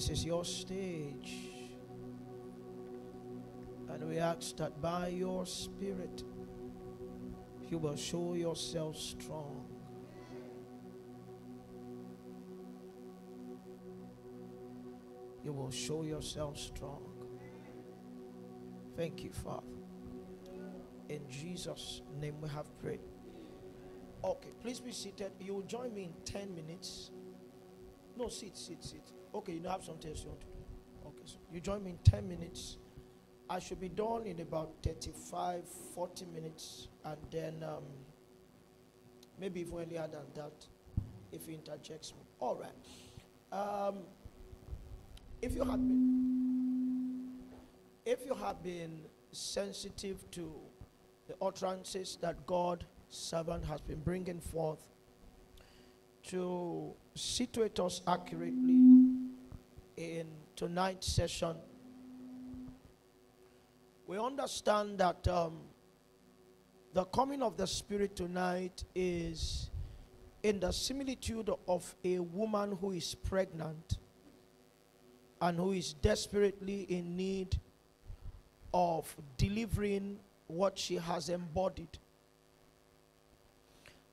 This is your stage. And we ask that by your Spirit, you will show yourself strong. You will show yourself strong. Thank you, Father. In Jesus' name we have prayed. Okay, please be seated. You will join me in 10 minutes. No, sit, sit, sit. Okay, you know, I have something else you want to do. Okay, so you join me in 10 minutes. I should be done in about 35, 40 minutes, and then um, maybe if earlier than that, if he interjects me. All right. Um, if you have been, if you have been sensitive to the utterances that God servant has been bringing forth to situate us accurately tonight's session we understand that um, the coming of the Spirit tonight is in the similitude of a woman who is pregnant and who is desperately in need of delivering what she has embodied.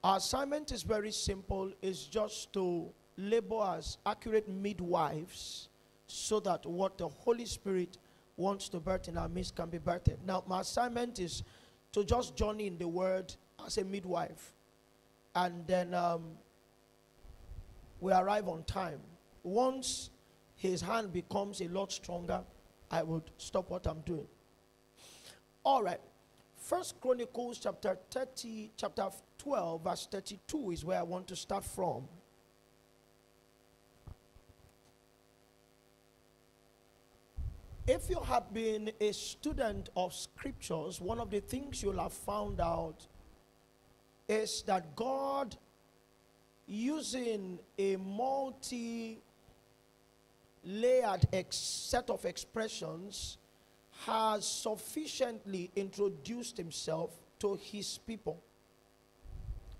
Our assignment is very simple, it's just to labor as accurate midwives so that what the Holy Spirit wants to birth in our midst can be birthed. Now, my assignment is to just journey in the word as a midwife. And then um, we arrive on time. Once his hand becomes a lot stronger, I would stop what I'm doing. All right. First Chronicles chapter 30, chapter 12, verse 32 is where I want to start from. If you have been a student of scriptures, one of the things you'll have found out is that God, using a multi layered set of expressions, has sufficiently introduced himself to his people.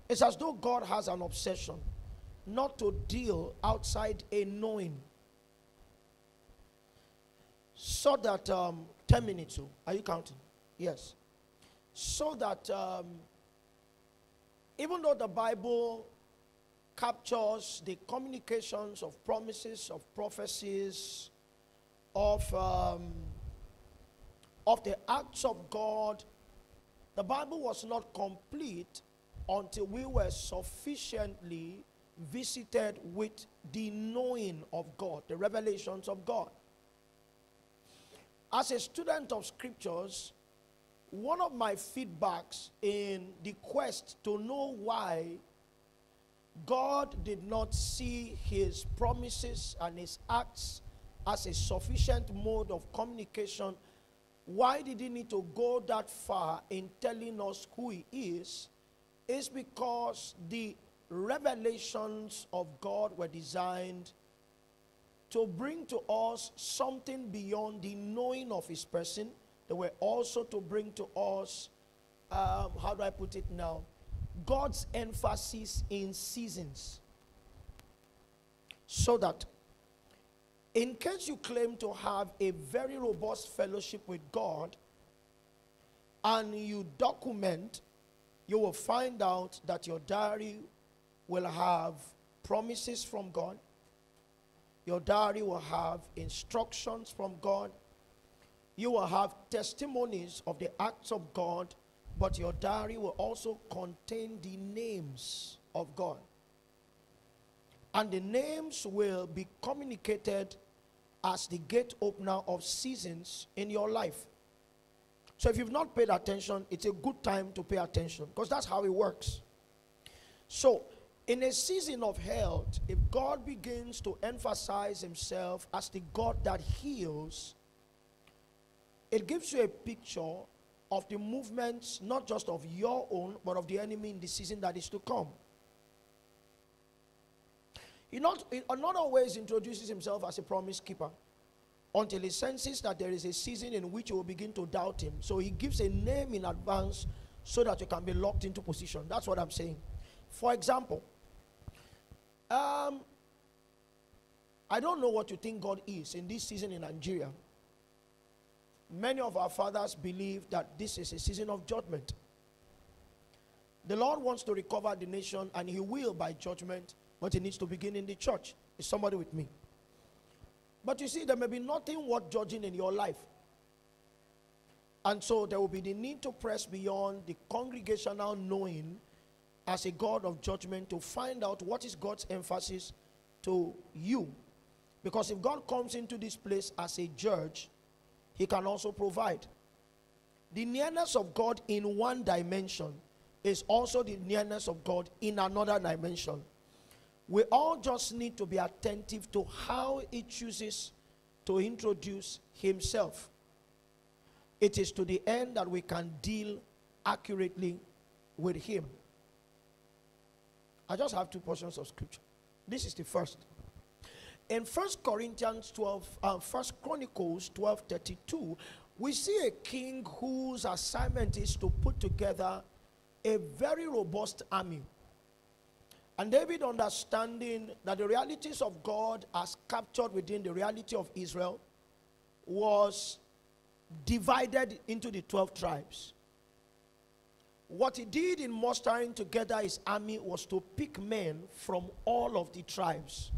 It's as though God has an obsession not to deal outside a knowing so that um, 10 minutes oh, are you counting? Yes. So that um, even though the bible captures the communications of promises of prophecies of um, of the acts of god the bible was not complete until we were sufficiently visited with the knowing of god the revelations of god as a student of scriptures, one of my feedbacks in the quest to know why God did not see his promises and his acts as a sufficient mode of communication, why did he need to go that far in telling us who he is? Is because the revelations of God were designed to bring to us something beyond the knowing of his person. They were also to bring to us, um, how do I put it now? God's emphasis in seasons. So that in case you claim to have a very robust fellowship with God and you document, you will find out that your diary will have promises from God your diary will have instructions from God. You will have testimonies of the acts of God, but your diary will also contain the names of God. And the names will be communicated as the gate opener of seasons in your life. So if you've not paid attention, it's a good time to pay attention because that's how it works. So in a season of health, if God begins to emphasize himself as the God that heals, it gives you a picture of the movements, not just of your own, but of the enemy in the season that is to come. He not, he not always introduces himself as a promise keeper until he senses that there is a season in which you will begin to doubt him. So he gives a name in advance so that you can be locked into position. That's what I'm saying. For example, Um, I don't know what you think God is in this season in Nigeria. Many of our fathers believe that this is a season of judgment. The Lord wants to recover the nation, and He will by judgment, but He needs to begin in the church. Is somebody with me? But you see, there may be nothing worth judging in your life. And so there will be the need to press beyond the congregational knowing as a God of judgment to find out what is God's emphasis to you. Because if God comes into this place as a judge, he can also provide. The nearness of God in one dimension is also the nearness of God in another dimension. We all just need to be attentive to how He chooses to introduce Himself. It is to the end that we can deal accurately with Him. I just have two portions of scripture. This is the first. In First Corinthians 12, uh, First Chronicles 12 32, we see a king whose assignment is to put together a very robust army. And David, understanding that the realities of God as captured within the reality of Israel, was divided into the 12 tribes. What he did in mustering together his army was to pick men from all of the tribes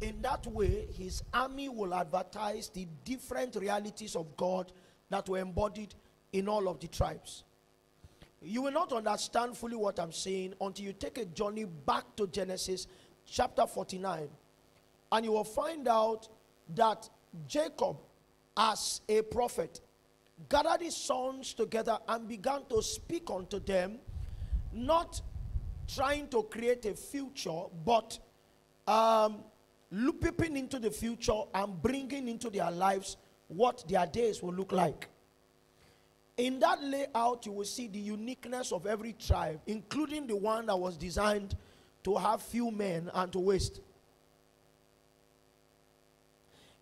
in that way, his army will advertise the different realities of God that were embodied in all of the tribes. You will not understand fully what I'm saying until you take a journey back to Genesis chapter 49. And you will find out that Jacob, as a prophet, gathered his sons together and began to speak unto them, not trying to create a future, but um, peeping into the future and bringing into their lives what their days will look like. In that layout, you will see the uniqueness of every tribe, including the one that was designed to have few men and to waste.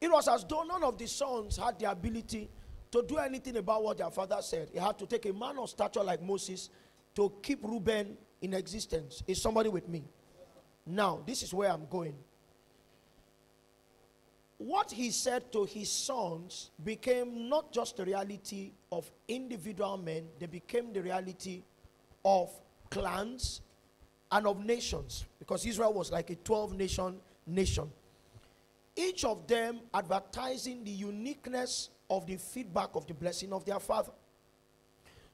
It was as though none of the sons had the ability to do anything about what their father said. He had to take a man of stature like Moses to keep Reuben in existence. Is somebody with me? Now, this is where I'm going what he said to his sons became not just the reality of individual men, they became the reality of clans and of nations because Israel was like a 12 nation nation. Each of them advertising the uniqueness of the feedback of the blessing of their father.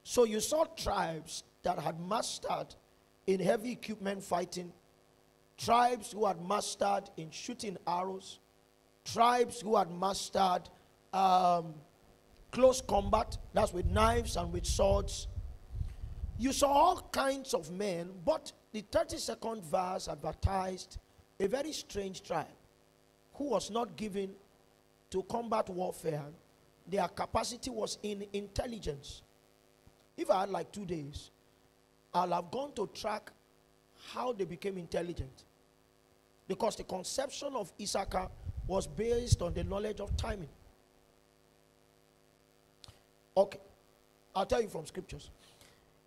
So you saw tribes that had mastered in heavy equipment fighting, tribes who had mastered in shooting arrows, tribes who had mastered um, close combat, that's with knives and with swords. You saw all kinds of men, but the 32nd verse advertised a very strange tribe who was not given to combat warfare. Their capacity was in intelligence. If I had like two days, I'll have gone to track how they became intelligent. Because the conception of Issachar was based on the knowledge of timing. Okay, I'll tell you from scriptures.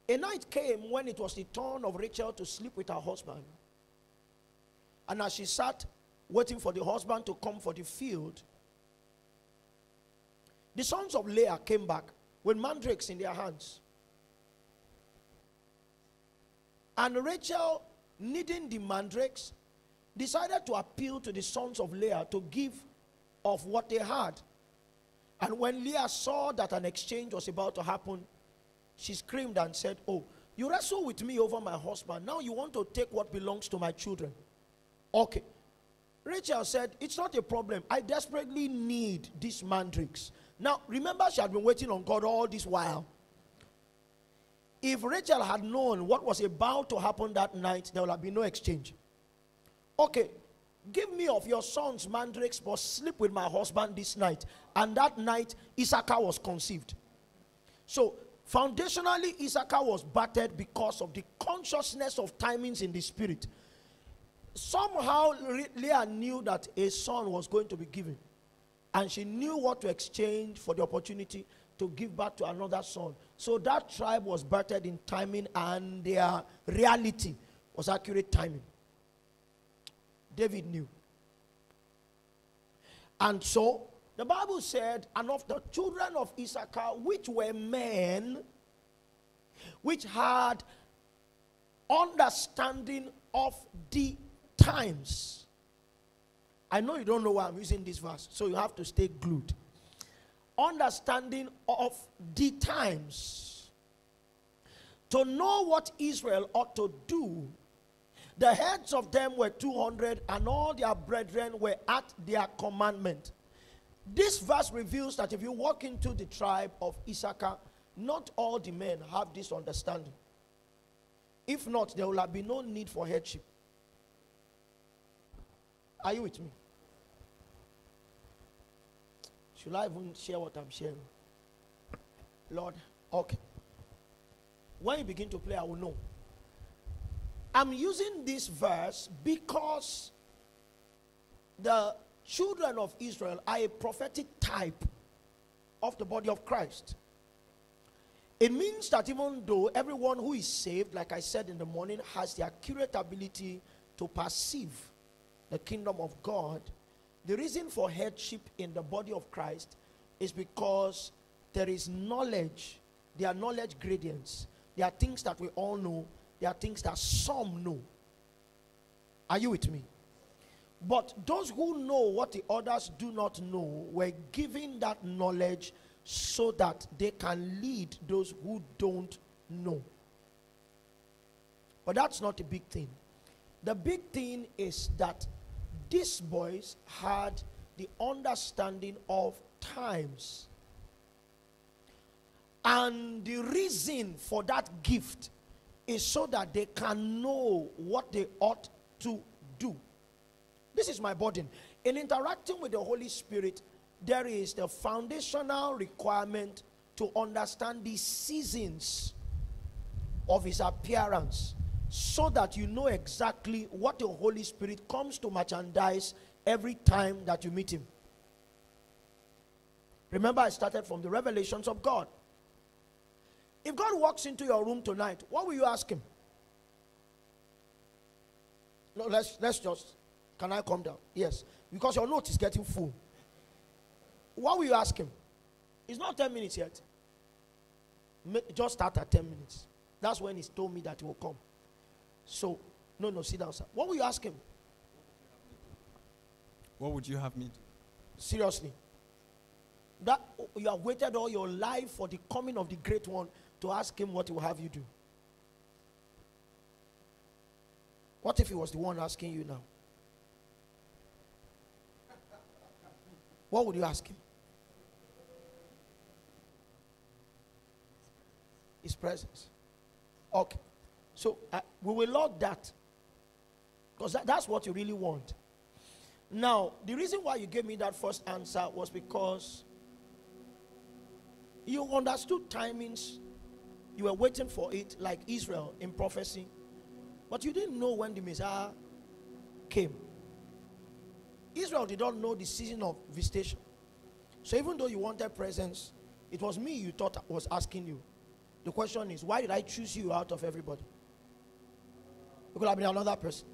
A night came when it was the turn of Rachel to sleep with her husband. And as she sat waiting for the husband to come for the field, the sons of Leah came back with mandrakes in their hands. And Rachel, needing the mandrakes, decided to appeal to the sons of Leah to give of what they had. And when Leah saw that an exchange was about to happen, she screamed and said, Oh, you wrestle with me over my husband. Now you want to take what belongs to my children. Okay. Rachel said, It's not a problem. I desperately need these mandrakes. Now, remember, she had been waiting on God all this while. If Rachel had known what was about to happen that night, there would have been no exchange. Okay, give me of your son's mandrakes, but sleep with my husband this night. And that night, Issachar was conceived. So, foundationally, Issachar was battered because of the consciousness of timings in the spirit. Somehow, Leah knew that a son was going to be given. And she knew what to exchange for the opportunity to give back to another son. So that tribe was battered in timing, and their reality was accurate timing. David knew. And so the Bible said, and of the children of Issachar, which were men, which had understanding of the times. I know you don't know why I'm using this verse, so you have to stay glued. Understanding of the times. To know what Israel ought to do the heads of them were 200, and all their brethren were at their commandment. This verse reveals that if you walk into the tribe of Issachar, not all the men have this understanding. If not, there will be no need for headship. Are you with me? Should I even share what I'm sharing? Lord, okay. When you begin to play, I will know. I'm using this verse because the children of Israel are a prophetic type of the body of Christ. It means that even though everyone who is saved, like I said in the morning, has the accurate ability to perceive the kingdom of God, the reason for headship in the body of Christ is because there is knowledge, there are knowledge gradients, there are things that we all know, there are things that some know. Are you with me? But those who know what the others do not know were given that knowledge so that they can lead those who don't know. But that's not the big thing. The big thing is that these boys had the understanding of times. And the reason for that gift is so that they can know what they ought to do. This is my burden. In interacting with the Holy Spirit, there is the foundational requirement to understand the seasons of his appearance so that you know exactly what the Holy Spirit comes to merchandise every time that you meet him. Remember, I started from the revelations of God. If God walks into your room tonight, what will you ask him? No, let's let's just can I come down? Yes. Because your note is getting full. What will you ask him? It's not 10 minutes yet. Just start at 10 minutes. That's when he's told me that he will come. So, no, no, sit down, sir. What will you ask him? What would you have me do? Seriously. That you have waited all your life for the coming of the great one to ask him what he will have you do. What if he was the one asking you now? What would you ask him? His presence. Okay. So uh, we will log that. Because that, that's what you really want. Now, the reason why you gave me that first answer was because you understood timings you were waiting for it like Israel in prophecy. But you didn't know when the Messiah came. Israel did not know the season of visitation. So even though you wanted presence, it was me you thought was asking you. The question is, why did I choose you out of everybody? It could have been another person.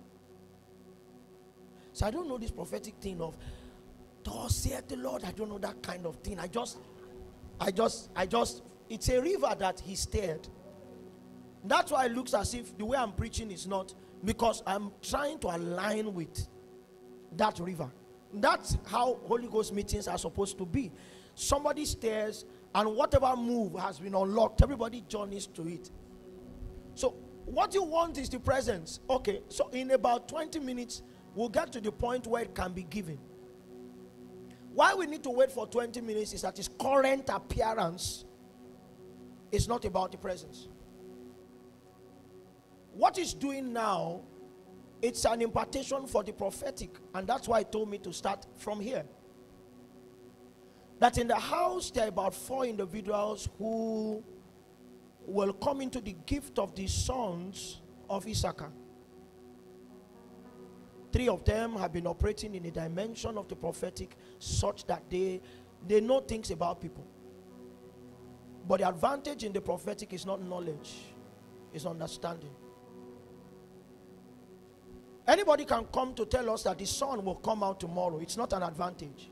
So I don't know this prophetic thing of thus saith the Lord. I don't know that kind of thing. I just, I just, I just it's a river that he steered. That's why it looks as if the way I'm preaching is not because I'm trying to align with that river. That's how Holy Ghost meetings are supposed to be. Somebody stares, and whatever move has been unlocked, everybody journeys to it. So, what you want is the presence. Okay, so in about 20 minutes, we'll get to the point where it can be given. Why we need to wait for 20 minutes is that his current appearance is not about the presence. What he's doing now, it's an impartation for the prophetic, and that's why he told me to start from here. That in the house there are about four individuals who will come into the gift of the sons of Issachar. Three of them have been operating in a dimension of the prophetic such that they, they know things about people. But the advantage in the prophetic is not knowledge, it's understanding. Anybody can come to tell us that the sun will come out tomorrow. It's not an advantage.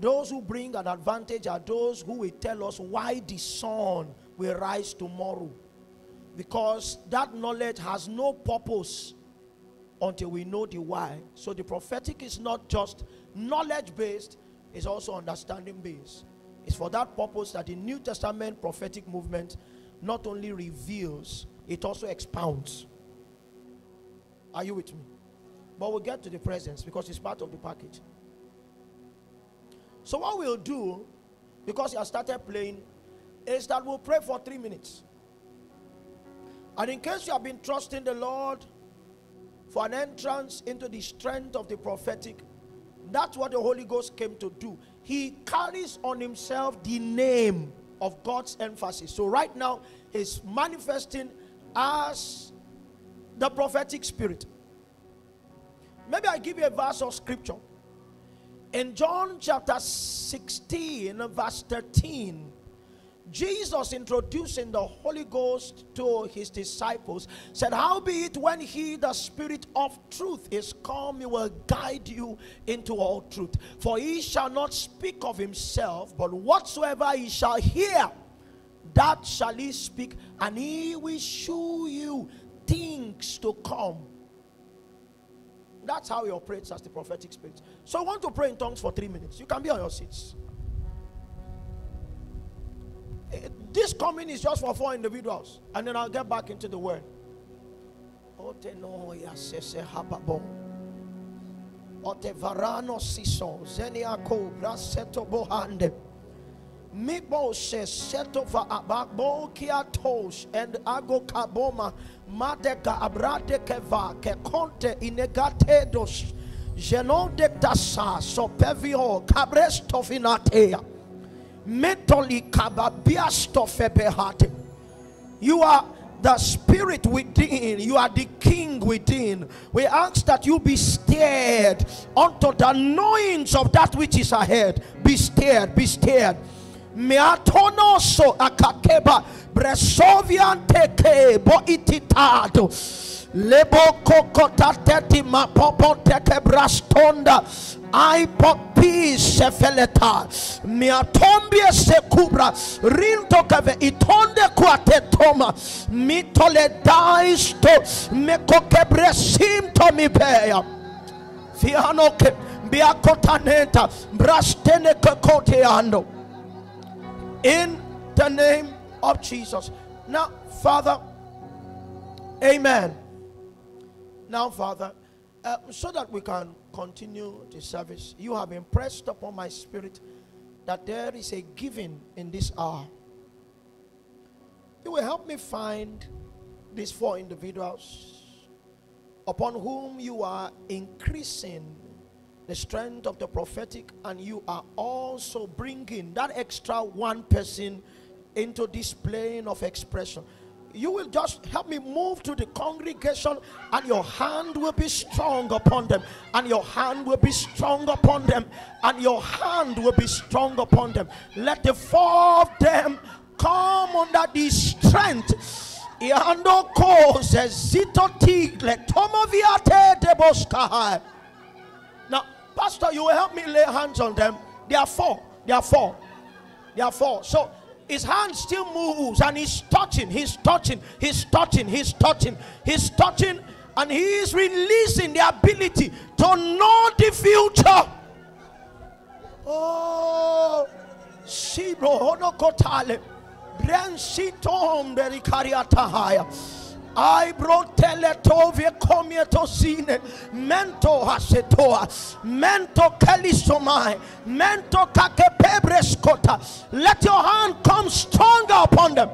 Those who bring an advantage are those who will tell us why the sun will rise tomorrow. Because that knowledge has no purpose until we know the why. So the prophetic is not just knowledge based, it's also understanding based. It's for that purpose that the New Testament prophetic movement not only reveals, it also expounds. Are you with me? But we'll get to the presence because it's part of the package. So, what we'll do, because have started playing, is that we'll pray for three minutes. And in case you have been trusting the Lord for an entrance into the strength of the prophetic, that's what the Holy Ghost came to do. He carries on himself the name of God's emphasis. So, right now, he's manifesting as the prophetic spirit. Maybe I give you a verse of scripture. In John chapter 16, verse 13, Jesus introducing the Holy Ghost to his disciples said, Howbeit, when he, the Spirit of truth, is come, he will guide you into all truth. For he shall not speak of himself, but whatsoever he shall hear, that shall he speak, and he will show you things to come. That's how he operates as the prophetic spirit. So I want to pray in tongues for three minutes. You can be on your seats. This coming is just for four individuals, and then I'll get back into the word. Ote varano siso zeniako braseto bohande. Mibo se seto va ababo kiatos and ago kaboma madega abrade keva ke conte inegatedos genode tasa so pevio you are the spirit within, you are the king within. We ask that you be stirred unto the knowings of that which is ahead. Be stirred, be stirred meatonoso akakeba bresovian teke bo ititado lebo kokotateti mapopoteke brastonda ai popi sefeleta miatombie sekubra rinto kave itonde kuatetoma mitole daisto. Mekokebresimto mibeya fianoke biakotaneta brastene kekoteando in the name of Jesus. Now, Father, amen. Now, Father, uh, so that we can continue the service, you have impressed upon my spirit that there is a giving in this hour. You will help me find these four individuals upon whom you are increasing the strength of the prophetic, and you are also bringing that extra one person into this plane of expression. You will just help me move to the congregation, and your hand will be strong upon them, and your hand will be strong upon them, and your hand will be strong upon them. Let the four of them come under the strength. Cause zito tigle deboskahai. Pastor, you will help me lay hands on them. There are four. There are four. There are four. So his hand still moves and he's touching, he's touching, he's touching, he's touching, he's touching, and he is releasing the ability to know the future. Oh, Sibro Honokotale, Brensitom Berikariatahaya. I brought teletovie komietosine, mento hasetoa, mento kalisomai, mento kakepebreskota. Let your hand come stronger upon them.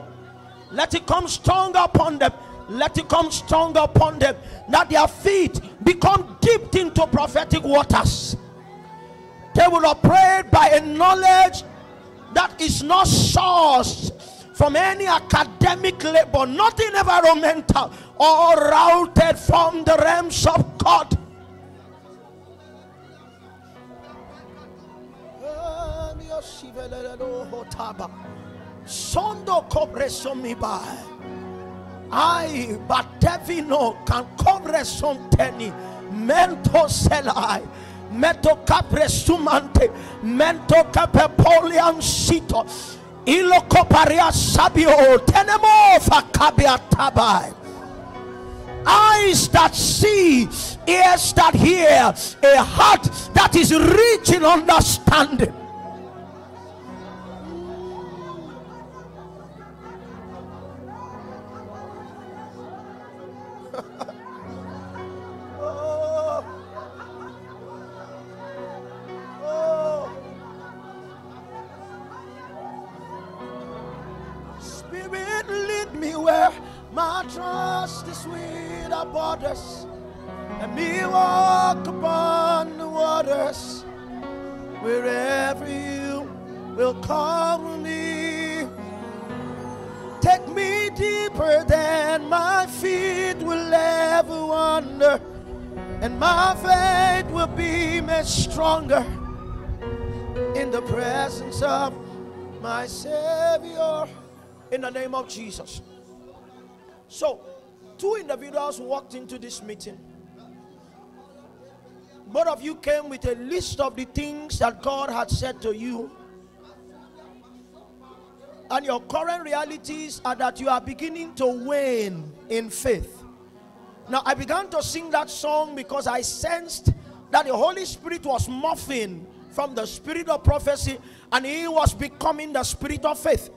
Let it come stronger upon them. Let it come stronger upon them. That their feet become dipped into prophetic waters. They will operate by a knowledge that is not sourced from any academic labor, nothing environmental, or routed from the realms of God. Sondo compreso mi bai. Ai batte Levino can cover sonteni. Mento selai. Meto capre sumante. Mento capepolian sito. Eyes that see, ears that hear, a heart that is rich in understanding. Where my trust is without borders. And me walk upon the waters wherever you will call me. Take me deeper than my feet will ever wander, and my faith will be made stronger in the presence of my Savior. In the name of Jesus. So, two individuals walked into this meeting. Both of you came with a list of the things that God had said to you. And your current realities are that you are beginning to wane in faith. Now, I began to sing that song because I sensed that the Holy Spirit was morphing from the spirit of prophecy and he was becoming the spirit of faith.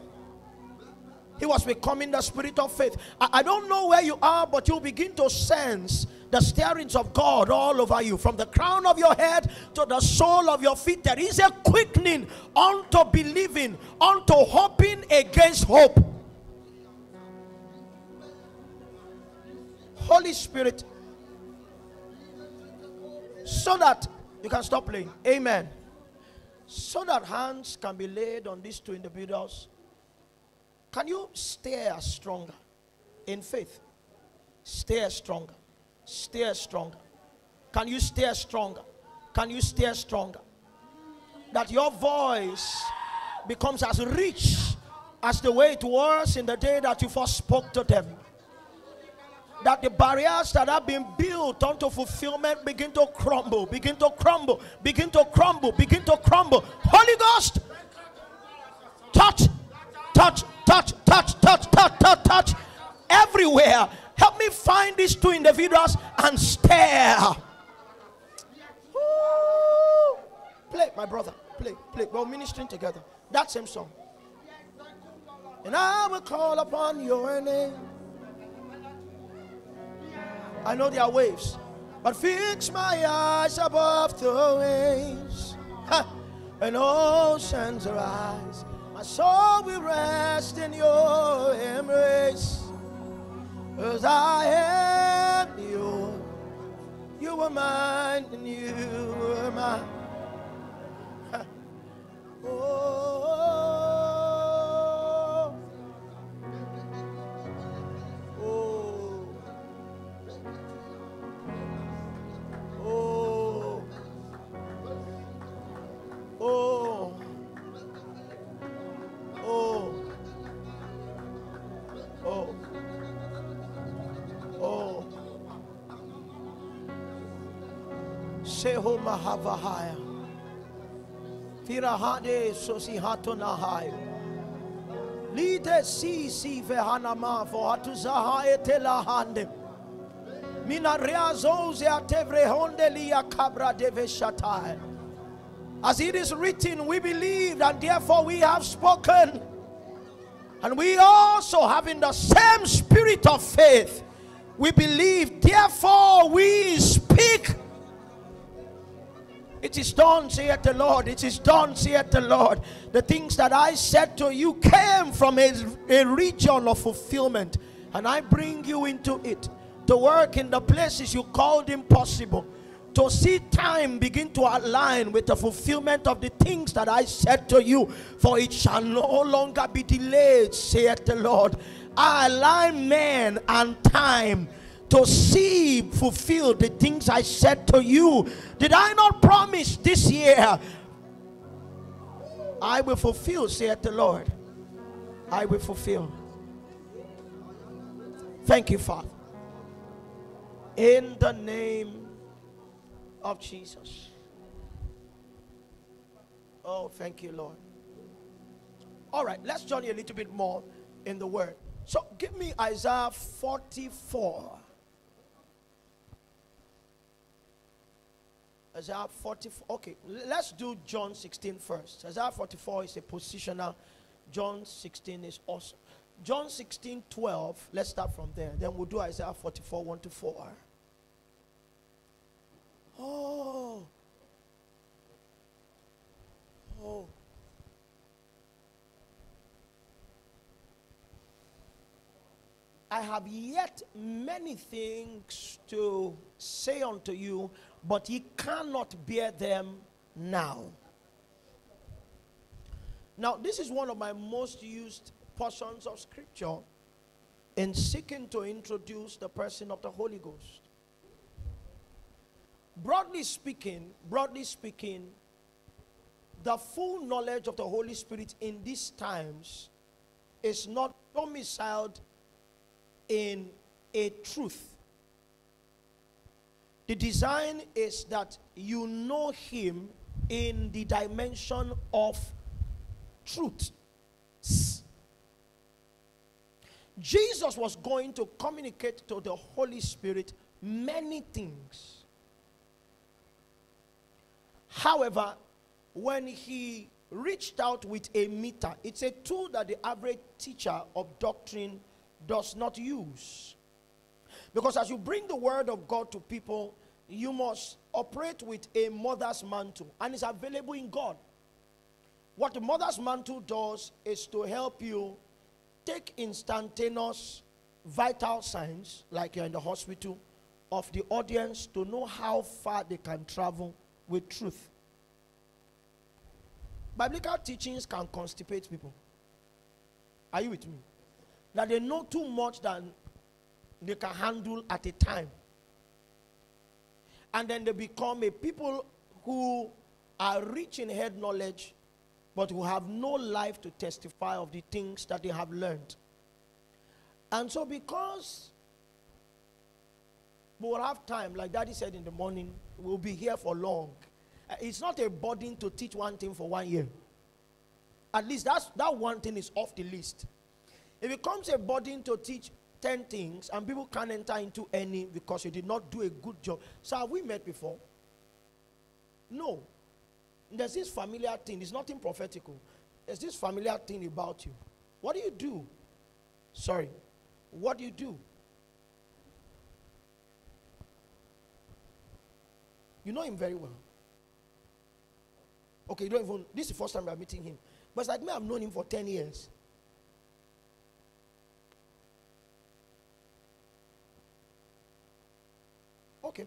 He was becoming the spirit of faith. I, I don't know where you are, but you begin to sense the stirrings of God all over you. From the crown of your head to the sole of your feet, there is a quickening unto believing, unto hoping against hope. Holy Spirit, so that you can stop playing. Amen. So that hands can be laid on these two individuals can you stay stronger in faith? Stay stronger. Stay stronger. Can you stay stronger? Can you stay stronger? That your voice becomes as rich as the way it was in the day that you first spoke to them. That the barriers that have been built onto fulfillment begin to crumble, begin to crumble, begin to crumble, begin to crumble. Holy Ghost, touch, touch, touch, touch, touch, touch, touch, touch, everywhere. Help me find these two individuals and stare. Ooh. Play, my brother. Play, play. We're ministering together. That same song. And I will call upon your name. I know there are waves, but fix my eyes above the waves. And oceans rise my soul will rest in your embrace. As I am yours, you are mine and you are mine. oh. Mahavahaya. Nahai. Lite si si vehanama for hatuzahae telahande. Mina reazoze atevrehonde liya cabra deveshatai. As it is written, we believe and therefore we have spoken. And we also having the same spirit of faith. We believe, therefore we speak it is done, saith the Lord. It is done, saith the Lord. The things that I said to you came from a, a region of fulfillment, and I bring you into it to work in the places you called impossible. To see time begin to align with the fulfillment of the things that I said to you, for it shall no longer be delayed, saith the Lord. I align man and time to see fulfilled the things I said to you. Did I not promise this year? I will fulfill, saith the Lord. I will fulfill. Thank you, Father. In the name of Jesus. Oh, thank you, Lord. All right, let's journey a little bit more in the word. So give me Isaiah 44. Isaiah 44. Okay, let's do John 16 first. Isaiah 44 is a positional. John 16 is awesome. John 16, 12. Let's start from there. Then we'll do Isaiah 44, 1 to 4. Oh. Oh. I have yet many things to say unto you, but he cannot bear them now. Now, this is one of my most used portions of scripture in seeking to introduce the person of the Holy Ghost. Broadly speaking, broadly speaking, the full knowledge of the Holy Spirit in these times is not domiciled in a truth. The design is that you know Him in the dimension of truth. Jesus was going to communicate to the Holy Spirit many things. However, when he reached out with a meter, it's a tool that the average teacher of doctrine does not use. Because as you bring the word of God to people, you must operate with a mother's mantle, and it's available in God. What the mother's mantle does is to help you take instantaneous vital signs, like you're in the hospital, of the audience to know how far they can travel with truth. Biblical teachings can constipate people. Are you with me? That they know too much than they can handle at a time. And then they become a people who are rich in head knowledge, but who have no life to testify of the things that they have learned. And so, because we will have time, like Daddy said in the morning, we'll be here for long. Uh, it's not a burden to teach one thing for one year. At least that's, that one thing is off the list. It becomes a burden to teach 10 things and people can't enter into any because you did not do a good job. So, have we met before? No. There's this familiar thing, it's nothing prophetical. There's this familiar thing about you. What do you do? Sorry. What do you do? You know him very well. Okay, you don't even, this is the first time we are meeting him. But it's like me, I've known him for 10 years. Okay.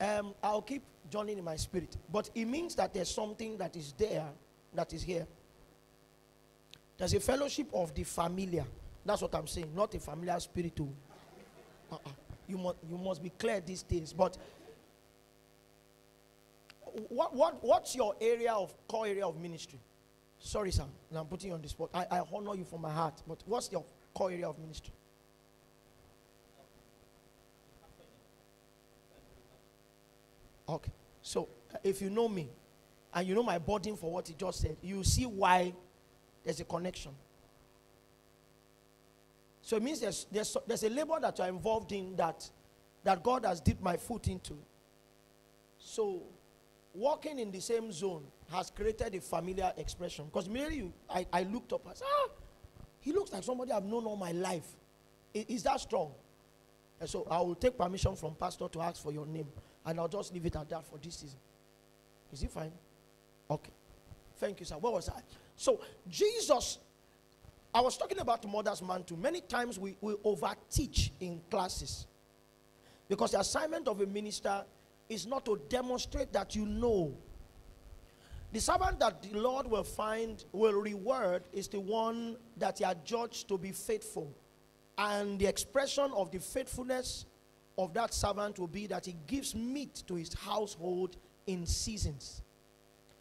Um, I'll keep joining in my spirit. But it means that there's something that is there that is here. There's a fellowship of the familiar. That's what I'm saying. Not a familiar spirit. Too. Uh-uh. You, must, you must be clear these days. But what, what, what's your area of core area of ministry? Sorry, sir. I'm putting you on the spot. I, I honor you from my heart. But what's your core area of ministry? Okay. So if you know me and you know my burden for what he just said, you see why there's a connection. So it means there's, there's, there's a labor that you're involved in that, that God has dipped my foot into. So walking in the same zone has created a familiar expression. Because immediately I, I looked up and said, ah, he looks like somebody I've known all my life. Is, is that strong? And so I will take permission from pastor to ask for your name. And I'll just leave it at that for this season. Is it fine? Okay. Thank you, sir. What was I? So Jesus, I was talking about the mother's mantle. Many times we, we over teach in classes. Because the assignment of a minister is not to demonstrate that you know. The servant that the Lord will find, will reward, is the one that he are judged to be faithful. And the expression of the faithfulness of that servant will be that he gives meat to his household in seasons.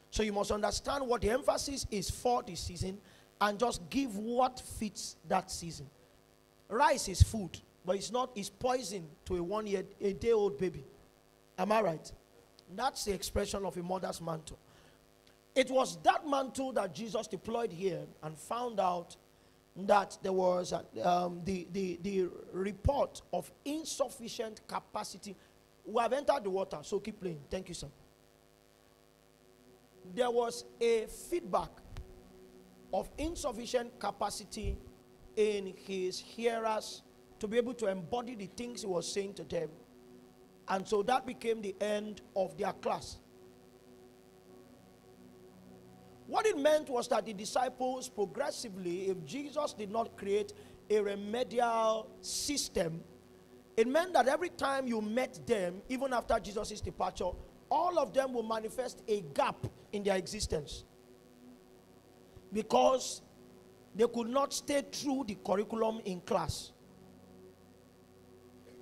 So you must understand what the emphasis is for this season and just give what fits that season. Rice is food, but it's not, it's poison to a one year, a day old baby. Am I right? That's the expression of a mother's mantle. It was that mantle that Jesus deployed here and found out that there was a, um, the, the, the report of insufficient capacity. We have entered the water, so keep playing. Thank you, sir. There was a feedback of insufficient capacity in his hearers to be able to embody the things he was saying to them. And so that became the end of their class. What it meant was that the disciples progressively, if Jesus did not create a remedial system, it meant that every time you met them, even after Jesus' departure, all of them will manifest a gap in their existence. Because they could not stay through the curriculum in class.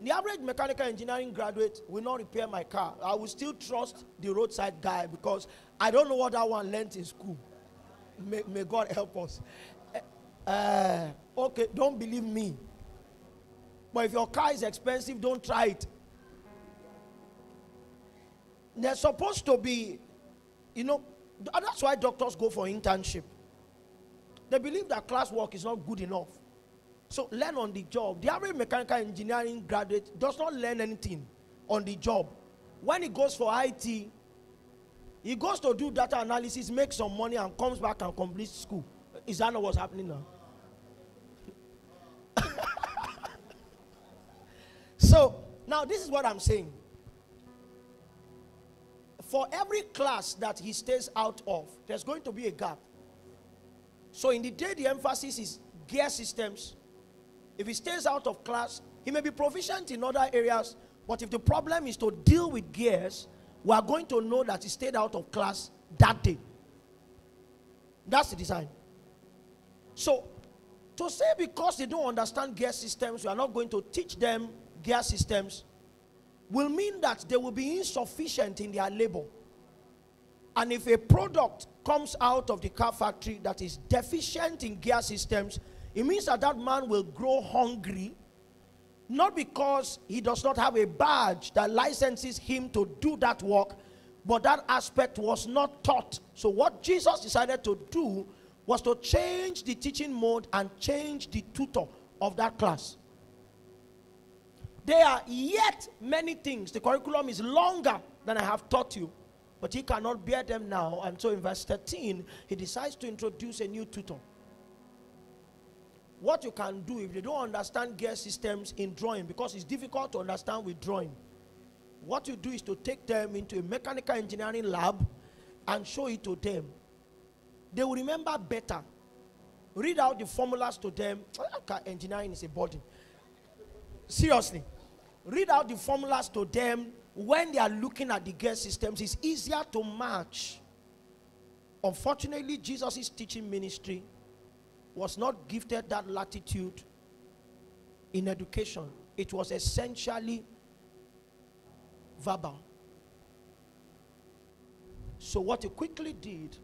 The average mechanical engineering graduate will not repair my car. I will still trust the roadside guy because I don't know what that one learned in school. May, may God help us. Uh, okay, don't believe me. But if your car is expensive, don't try it. They're supposed to be, you know, that's why doctors go for internship. They believe that class work is not good enough. So learn on the job. The average mechanical engineering graduate does not learn anything on the job. When he goes for IT, he goes to do data analysis, makes some money, and comes back and completes school. Is that not what's happening now? so now this is what I'm saying. For every class that he stays out of, there's going to be a gap. So in the day the emphasis is gear systems, if he stays out of class, he may be proficient in other areas, but if the problem is to deal with gears, we are going to know that he stayed out of class that day. That's the design. So, to say because they don't understand gear systems, we are not going to teach them gear systems, will mean that they will be insufficient in their labor. And if a product comes out of the car factory that is deficient in gear systems, it means that that man will grow hungry, not because he does not have a badge that licenses him to do that work, but that aspect was not taught. So, what Jesus decided to do was to change the teaching mode and change the tutor of that class. There are yet many things. The curriculum is longer than I have taught you, but he cannot bear them now. And so, in verse 13, he decides to introduce a new tutor what you can do if they don't understand gear systems in drawing because it's difficult to understand with drawing. What you do is to take them into a mechanical engineering lab and show it to them. They will remember better. Read out the formulas to them. Engineering is a body seriously. Read out the formulas to them. When they are looking at the gear systems it's easier to match. Unfortunately jesus' is teaching ministry was not gifted that latitude in education, it was essentially verbal. So, what he quickly did,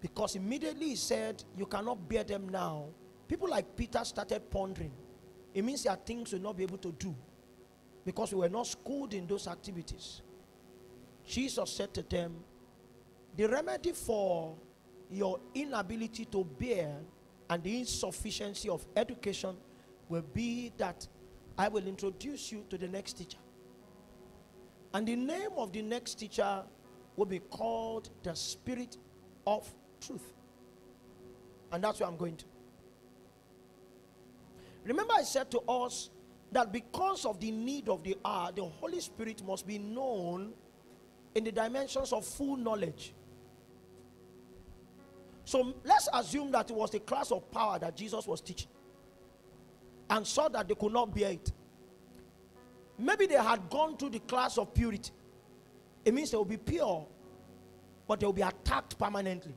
because immediately he said, You cannot bear them now, people like Peter started pondering. It means there are things we'll not be able to do because we were not schooled in those activities. Jesus said to them, The remedy for your inability to bear and the insufficiency of education will be that I will introduce you to the next teacher. And the name of the next teacher will be called the Spirit of Truth. And that's where I'm going to. Remember, I said to us that because of the need of the hour, the Holy Spirit must be known in the dimensions of full knowledge. So let's assume that it was the class of power that Jesus was teaching and saw that they could not bear it. Maybe they had gone to the class of purity. It means they will be pure, but they will be attacked permanently.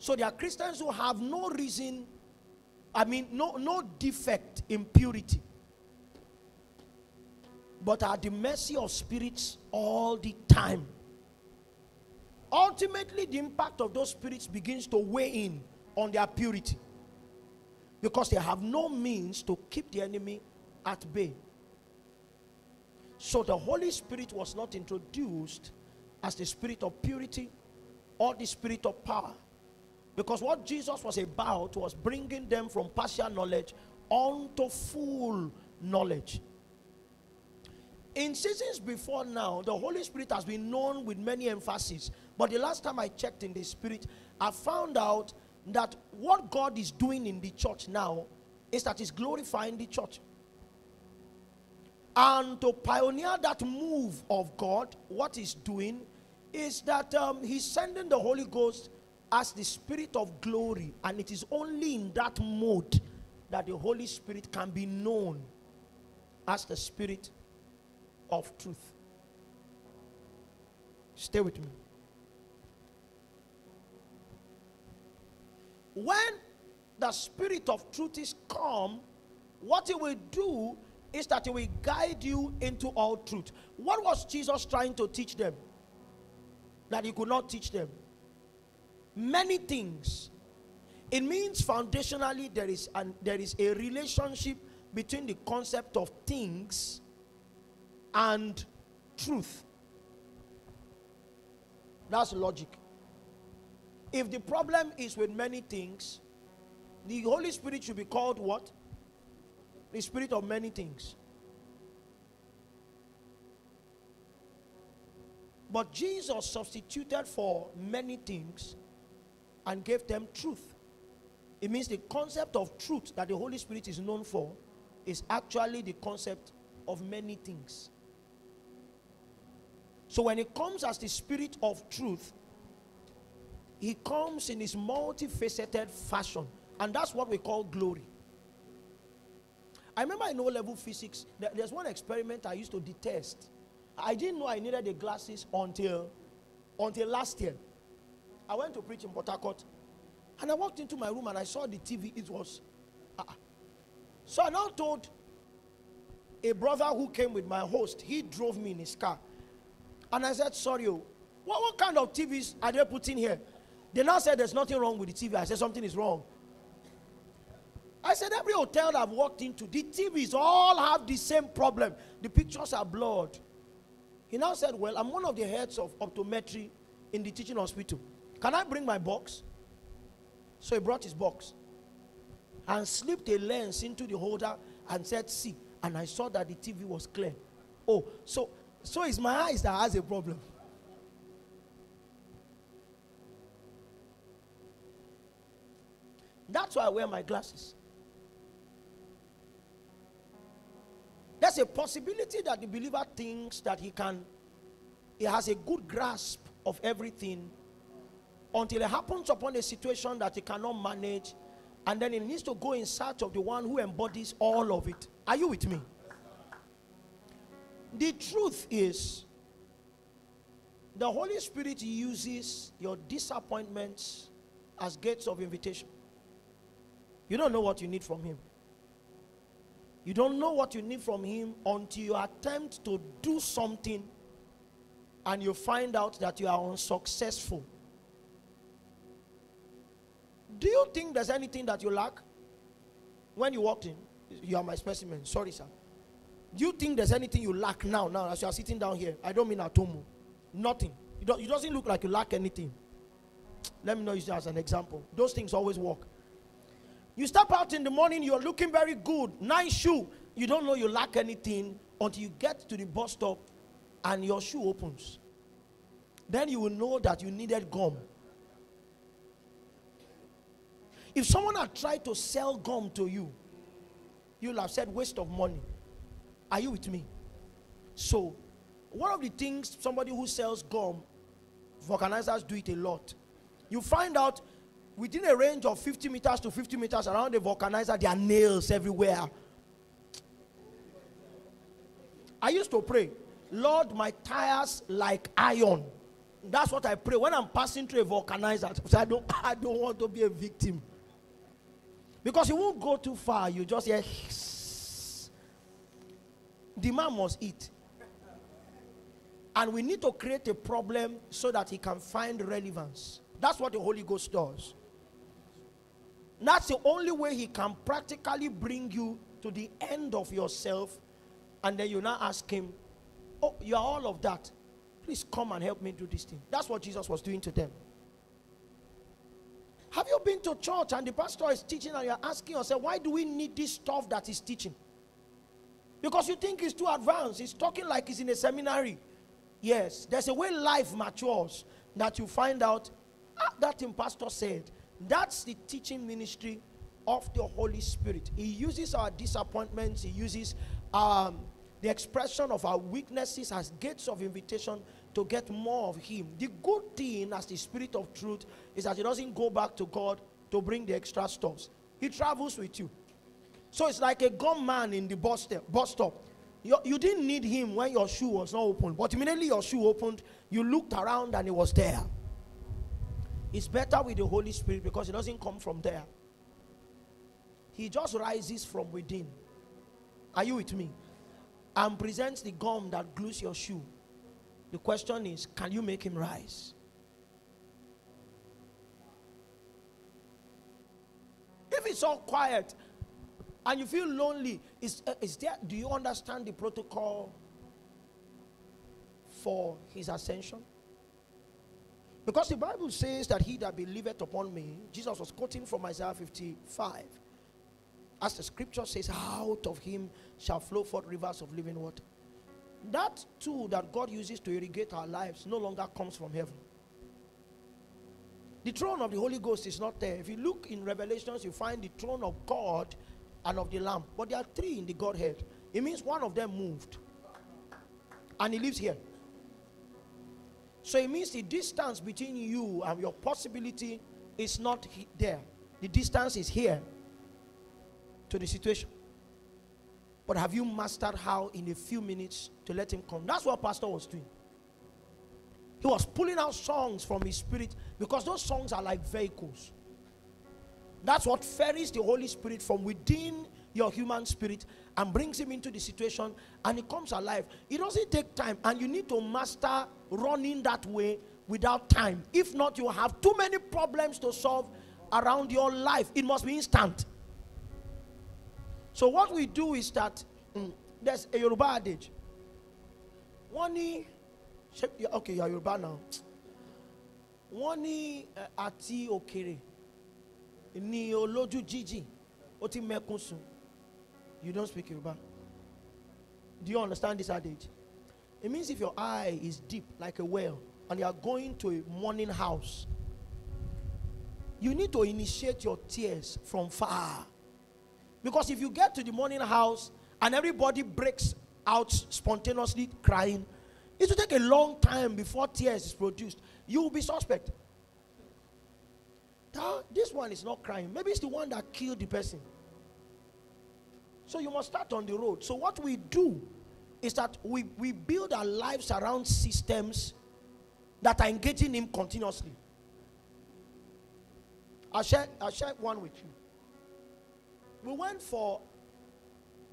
So there are Christians who have no reason, I mean, no, no defect in purity, but are the mercy of spirits all the time. Ultimately, the impact of those spirits begins to weigh in on their purity. because they have no means to keep the enemy at bay. So the Holy Spirit was not introduced as the spirit of purity or the spirit of power. Because what Jesus was about was bringing them from partial knowledge onto full knowledge. In seasons before now, the Holy Spirit has been known with many emphases. But the last time I checked in the Spirit, I found out that what God is doing in the church now is that He's glorifying the church. And to pioneer that move of God, what He's doing is that um, He's sending the Holy Ghost as the Spirit of glory. And it is only in that mode that the Holy Spirit can be known as the Spirit of truth. Stay with me. When the Spirit of truth is come, what He will do is that He will guide you into all truth. What was Jesus trying to teach them? That He could not teach them. Many things. It means foundationally there is an, there is a relationship between the concept of things and truth. That's logic. If the problem is with many things, the Holy Spirit should be called what? The Spirit of many things. But Jesus substituted for many things and gave them truth. It means the concept of truth that the Holy Spirit is known for is actually the concept of many things. So when it comes as the Spirit of truth, he comes in his multifaceted fashion. And that's what we call glory. I remember in O level physics, there's one experiment I used to detest. I didn't know I needed the glasses until, until last year. I went to preach in Port Harcourt and I walked into my room and I saw the TV. It was. Uh, so I now told a brother who came with my host, he drove me in his car. And I said, Sorry, oh, what, what kind of TVs are they putting here? They now said there's nothing wrong with the TV. I said something is wrong. I said every hotel I've walked into, the TVs all have the same problem. The pictures are blurred. He now said, Well, I'm one of the heads of optometry in the teaching hospital. Can I bring my box? So he brought his box and slipped a lens into the holder and said, See. And I saw that the TV was clear. Oh, so so it's my eyes that has a problem. That's why I wear my glasses. There's a possibility that the believer thinks that he can, he has a good grasp of everything until it happens upon a situation that he cannot manage, and then he needs to go in search of the one who embodies all of it. Are you with me? The truth is, the Holy Spirit uses your disappointments as gates of invitation. You don't know what you need from Him. You don't know what you need from Him until you attempt to do something and you find out that you are unsuccessful. Do you think there's anything that you lack? When you walked in, you are my specimen. Sorry, sir. Do you think there's anything you lack now? Now, as you are sitting down here, I don't mean at home. Nothing. It, doesn't look like you lack anything. Let me know you as an example. Those things always work. You step out in the morning, you're looking very good, nice shoe. You don't know you lack anything until you get to the bus stop and your shoe opens. Then you will know that you needed gum. If someone had tried to sell gum to you, you'll have said waste of money. Are you with me? So, one of the things somebody who sells gum, vulcanizers do it a lot. You find out within a range of 50 meters to 50 meters around the vulcanizer, there are nails everywhere. I used to pray, Lord, my tires like iron. That's what I pray when I'm passing through a vulcanizer. I don't, I don't want to be a victim. Because you won't go too far, you just hear. The man must eat. And we need to create a problem so that he can find relevance. That's what the Holy Ghost does. That's the only way he can practically bring you to the end of yourself. And then you now ask him, Oh, you are all of that. Please come and help me do this thing. That's what Jesus was doing to them. Have you been to church and the pastor is teaching and you're asking yourself, why do we need this stuff that he's teaching? Because you think he's too advanced. He's talking like he's in a seminary. Yes, there's a way life matures that you find out ah, that thing pastor said. That's the teaching ministry of the Holy Spirit. He uses our disappointments, he uses um, the expression of our weaknesses as gates of invitation to get more of Him. The good thing as the Spirit of truth is that He doesn't go back to God to bring the extra stuffs, He travels with you. So it's like a gunman in the bus stop. Bus stop. You, you didn't need him when your shoe was not open, but immediately your shoe opened, you looked around and he was there. It's better with the Holy Spirit because it doesn't come from there. He just rises from within. Are you with me? And presents the gum that glues your shoe. The question is can you make him rise? If it's all quiet and you feel lonely, is, uh, is there, do you understand the protocol for his ascension? Because the Bible says that he that believeth upon me, Jesus was quoting from Isaiah 55. As the scripture says, out of him shall flow forth rivers of living water. That tool that God uses to irrigate our lives no longer comes from heaven. The throne of the Holy Ghost is not there. If you look in Revelations, you find the throne of God and of the Lamb. But there are three in the Godhead. It means one of them moved. And he lives here. So it means the distance between you and your possibility is not there. The distance is here to the situation. But have you mastered how in a few minutes to let him come? That's what Pastor was doing. He was pulling out songs from his spirit because those songs are like vehicles. That's what ferries the Holy Spirit from within your human spirit and brings him into the situation and it comes alive. It doesn't take time and you need to master running that way without time. If not, you have too many problems to solve around your life. It must be instant. So what we do is that mm, there's a Yoruba adage. Ní okay you are Yoruba now. Ní eh, àti òkèrè ní olójú jíjìn ó ti mẹ́kún sùn. You don't speak Yoruba. Do you understand this adage? It means if your eye is deep like a well and you are going to a mourning house, you need to initiate your tears from far. Because if you get to the mourning house and everybody breaks out spontaneously crying, it will take a long time before tears is produced. You will be suspect. This one is not crying. Maybe it's the one that killed the person. So you must start on the road. So what we do is that we, we build our lives around systems that are engaging him continuously. I'll share, I'll share one with you. We went for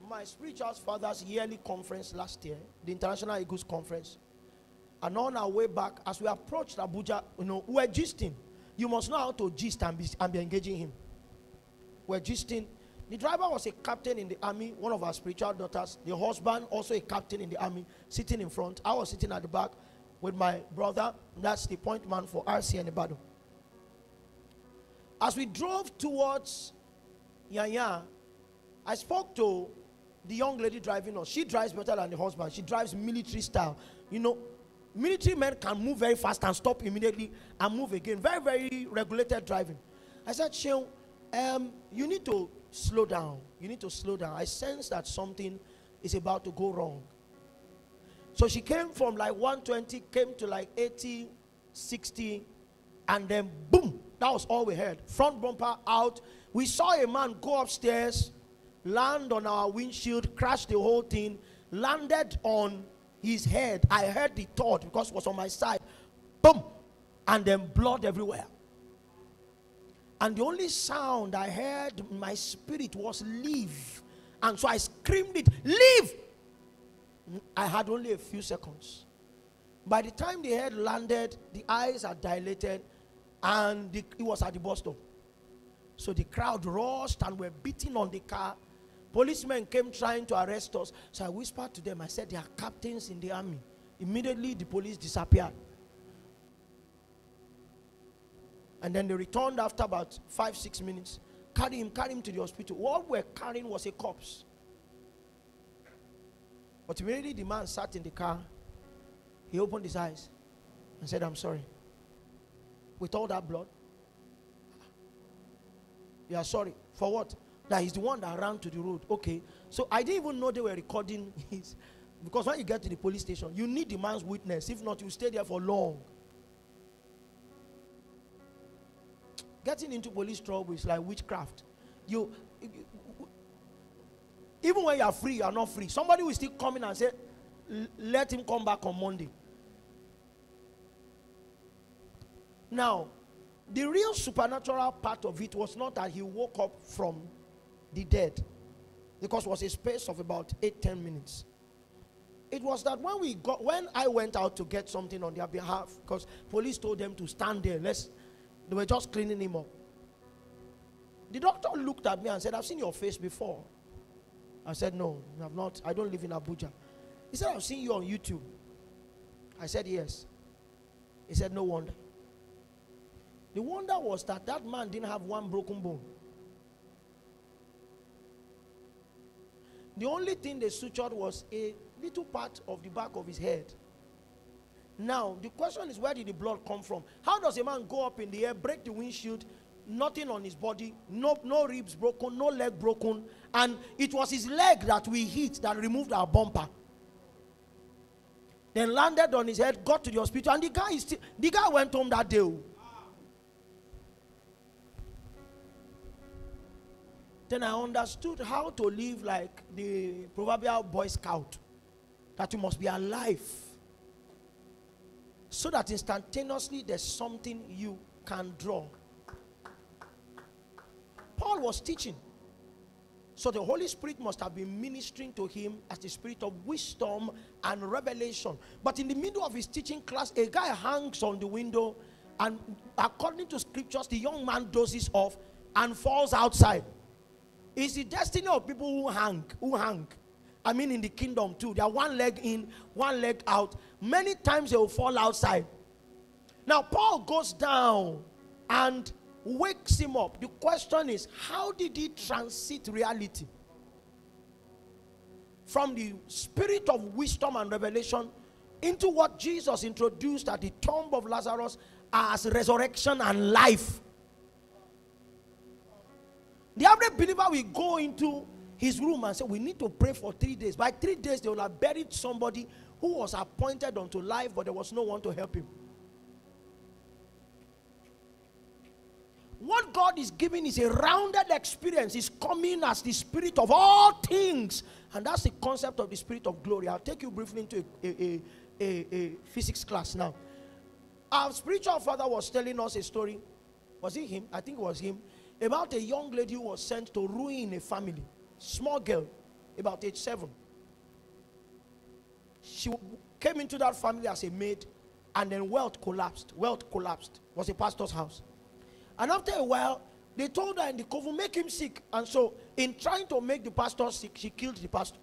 my spiritual father's yearly conference last year, the International Eagles Conference. And on our way back, as we approached Abuja, you know, we were gisting. You must know how to gist and be, and be engaging him. We're gisting. The driver was a captain in the army, one of our spiritual daughters. The husband, also a captain in the army, sitting in front. I was sitting at the back with my brother. That's the point man for RC and Ibadan. As we drove towards yeah. I spoke to the young lady driving us. She drives better than the husband. She drives military style. You know, military men can move very fast and stop immediately and move again. Very, very regulated driving. I said, Sheil, um, you need to slow down. You need to slow down. I sense that something is about to go wrong. So she came from like 120, came to like 80, 60, and then boom, that was all we heard. Front bumper out, we saw a man go upstairs, land on our windshield, crash the whole thing, landed on his head. I heard the thought because it was on my side. Boom! And then blood everywhere. And the only sound I heard in my spirit was leave. And so I screamed it, leave! I had only a few seconds. By the time the head landed, the eyes are dilated, and the, it was at the bus stop. So the crowd rushed and were beating on the car. Policemen came trying to arrest us. So I whispered to them, I said, They are captains in the army. Immediately the police disappeared. And then they returned after about five, six minutes. Carry him, carry him to the hospital. What we're carrying was a corpse. But immediately the man sat in the car. He opened his eyes and said, I'm sorry. With all that blood, you are sorry. For what? That he's the one that ran to the road. Okay. So I didn't even know they were recording his. Because when you get to the police station, you need the man's witness. If not, you stay there for long. Getting into police trouble is like witchcraft. You, even when you are free, you are not free. Somebody will still come in and say, let him come back on Monday. Now, the real supernatural part of it was not that he woke up from the dead, because it was a space of about eight, ten minutes. It was that when we got when I went out to get something on their behalf, because police told them to stand there, let's they were just cleaning him up. The doctor looked at me and said, I've seen your face before. I said, No, I have not. I don't live in Abuja. He said, I've seen you on YouTube. I said, Yes. He said, No wonder. The wonder was that that man didn't have one broken bone. The only thing they sutured was a little part of the back of his head. Now, the question is where did the blood come from? How does a man go up in the air, break the windshield, nothing on his body, no, no ribs broken, no leg broken, and it was his leg that we hit that removed our bumper. Then landed on his head, got to the hospital, and the guy is still, the guy went home that day. Oh. Then I understood how to live like the proverbial Boy Scout. That you must be alive. So that instantaneously there's something you can draw. Paul was teaching. So the Holy Spirit must have been ministering to him as the spirit of wisdom and revelation. But in the middle of his teaching class, a guy hangs on the window, and according to scriptures, the young man dozes off and falls outside. It's the destiny of people who hang, who hang. I mean, in the kingdom too. They are one leg in, one leg out. Many times they will fall outside. Now, Paul goes down and wakes him up. The question is, how did he transit reality? From the spirit of wisdom and revelation into what Jesus introduced at the tomb of Lazarus as resurrection and life. The average believer will go into his room and said, We need to pray for three days. By three days, they will have buried somebody who was appointed unto life, but there was no one to help him. What God is giving is a rounded experience. It's coming as the spirit of all things. And that's the concept of the spirit of glory. I'll take you briefly into a, a, a, a physics class now. Our spiritual father was telling us a story. Was it him? I think it was him about a young lady who was sent to ruin a family. Small girl, about age seven. She came into that family as a maid, and then wealth collapsed. Wealth collapsed. It was a pastor's house. And after a while, they told her in the coven, make him sick. And so, in trying to make the pastor sick, she killed the pastor.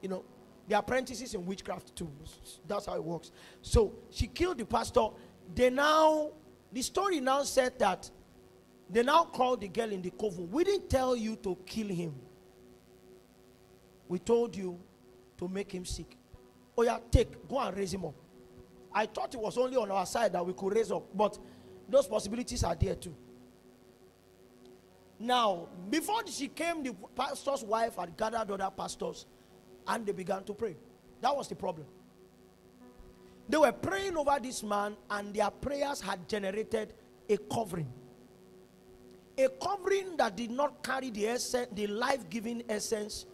You know, the apprentices in witchcraft too. That's how it works. So she killed the pastor. They now, the story now said that they now called the girl in the coven. We didn't tell you to kill him. We told you to make him sick. Oh, yeah, take, go and raise him up. I thought it was only on our side that we could raise up, but those possibilities are there too. Now, before she came, the pastor's wife had gathered other pastors and they began to pray. That was the problem. They were praying over this man, and their prayers had generated a covering a covering that did not carry the essence, the life-giving essence,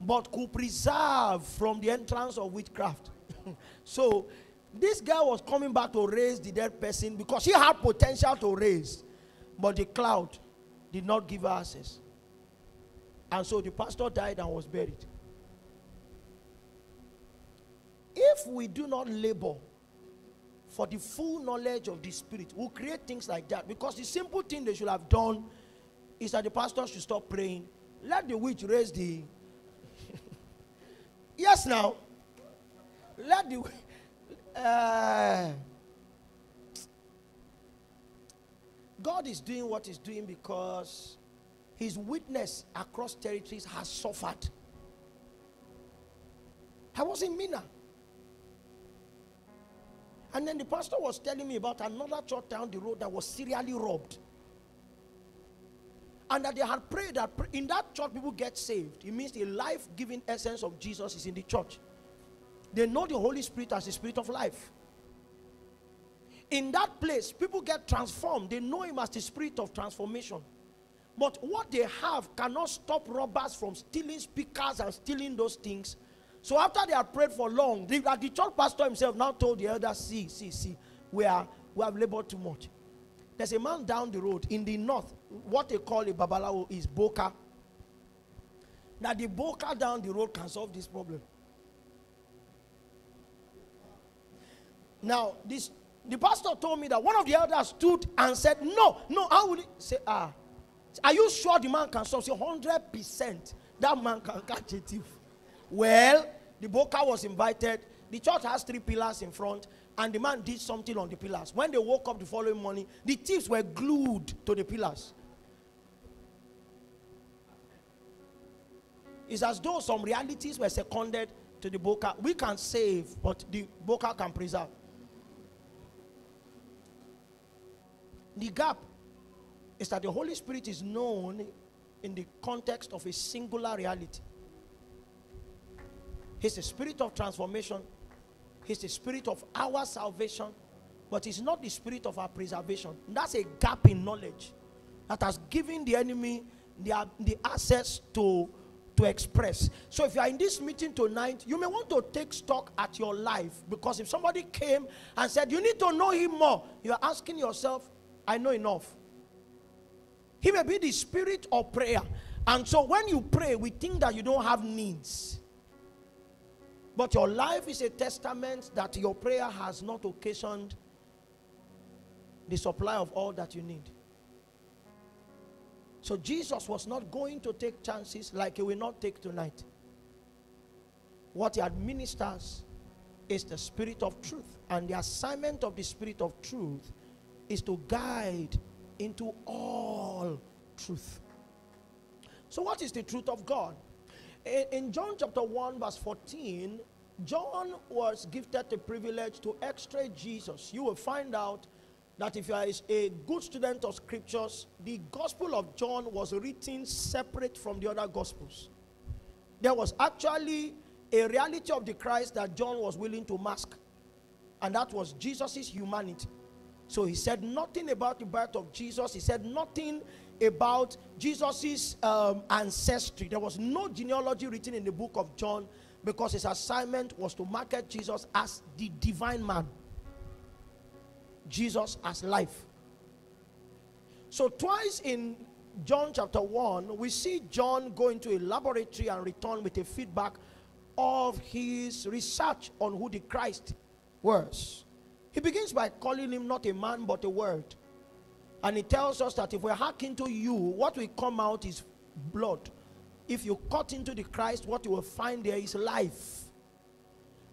but could preserve from the entrance of witchcraft. so this guy was coming back to raise the dead person because he had potential to raise, but the cloud did not give her access. And so the pastor died and was buried. If we do not labor for the full knowledge of the Spirit will create things like that. Because the simple thing they should have done is that the pastor should stop praying. Let the witch raise the. yes, now. Let the. Uh, God is doing what He's doing because His witness across territories has suffered. I was in Minna. And then the pastor was telling me about another church down the road that was serially robbed. And that they had prayed that in that church people get saved. It means the life giving essence of Jesus is in the church. They know the Holy Spirit as the Spirit of life. In that place, people get transformed. They know Him as the Spirit of transformation. But what they have cannot stop robbers from stealing speakers and stealing those things. So after they had prayed for long, the, the church pastor himself now told the elders, see, see, see, we, are, we have labored too much. There's a man down the road in the north, what they call a babalawo is boka. Now the boka down the road can solve this problem. Now, this the pastor told me that one of the elders stood and said, No, no, how will say, Ah, are you sure the man can solve? Say, 100% that man can catch a thief. Well, the Boka was invited. The church has three pillars in front, and the man did something on the pillars. When they woke up the following morning, the thieves were glued to the pillars. It's as though some realities were seconded to the Boka. We can save, but the Boka can preserve. The gap is that the Holy Spirit is known in the context of a singular reality. He's the spirit of transformation, He's the spirit of our salvation, but He's not the spirit of our preservation. That's a gap in knowledge that has given the enemy the, the access to, to express. So if you are in this meeting tonight, you may want to take stock at your life because if somebody came and said, You need to know Him more, you're asking yourself, I know enough. He may be the spirit of prayer. And so when you pray, we think that you don't have needs. But your life is a testament that your prayer has not occasioned the supply of all that you need. So Jesus was not going to take chances like he will not take tonight. What he administers is the spirit of truth. And the assignment of the spirit of truth is to guide into all truth. So, what is the truth of God? In, John chapter 1, verse 14, John was gifted the privilege to extract Jesus. You will find out that if you are a good student of scriptures, the Gospel of John was written separate from the other Gospels. There was actually a reality of the Christ that John was willing to mask, and that was Jesus' humanity. So he said nothing about the birth of Jesus. He said nothing about Jesus's um, ancestry. There was no genealogy written in the book of John because his assignment was to market Jesus as the divine man, Jesus as life. So, twice in John chapter 1, we see John go into a laboratory and return with a feedback of his research on who the Christ was. He begins by calling him not a man but a word. And he tells us that if we hack into you, what will come out is blood. If you cut into the Christ, what you will find there is life.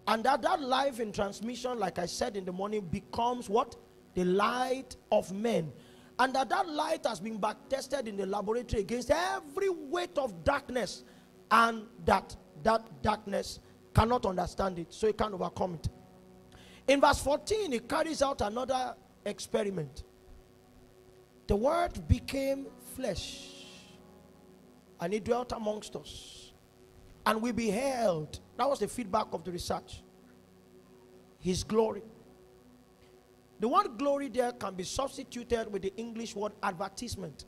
And that, that life in transmission, like I said in the morning, becomes what? The light of men. And that that light has been back tested in the laboratory against every weight of darkness. And that that darkness cannot understand it, so it can't overcome it. In verse 14, he carries out another experiment. The word became flesh and he dwelt amongst us. And we beheld, that was the feedback of the research, his glory. The word glory there can be substituted with the English word advertisement.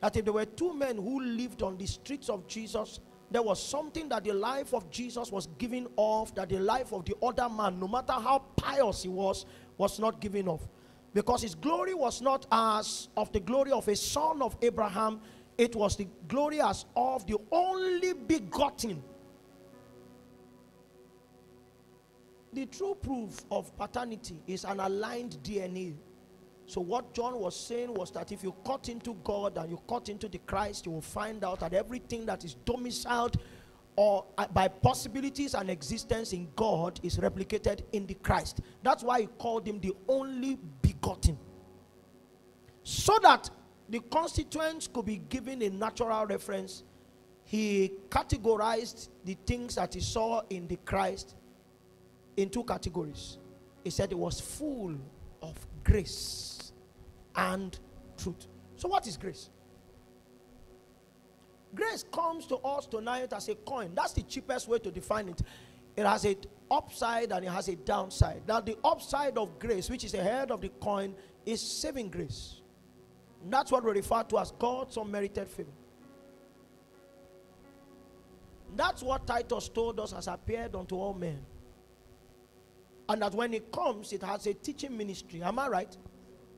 That if there were two men who lived on the streets of Jesus there was something that the life of Jesus was giving off that the life of the other man, no matter how pious he was, was not giving off. Because his glory was not as of the glory of a son of Abraham, it was the glory as of the only begotten. the true proof of paternity is an aligned DNA. So, what John was saying was that if you cut into God and you cut into the Christ, you will find out that everything that is domiciled or uh, by possibilities and existence in God is replicated in the Christ. That's why he called him the only begotten. So that the constituents could be given a natural reference, he categorized the things that he saw in the Christ in two categories. He said it was full of grace and truth. So, what is grace? Grace comes to us tonight as a coin. That's the cheapest way to define it. It has a upside and it has a downside. Now, the upside of grace, which is the head of the coin, is saving grace. And that's what we refer to as God's unmerited favor. That's what Titus told us has appeared unto all men. And that when it comes, it has a teaching ministry. Am I right?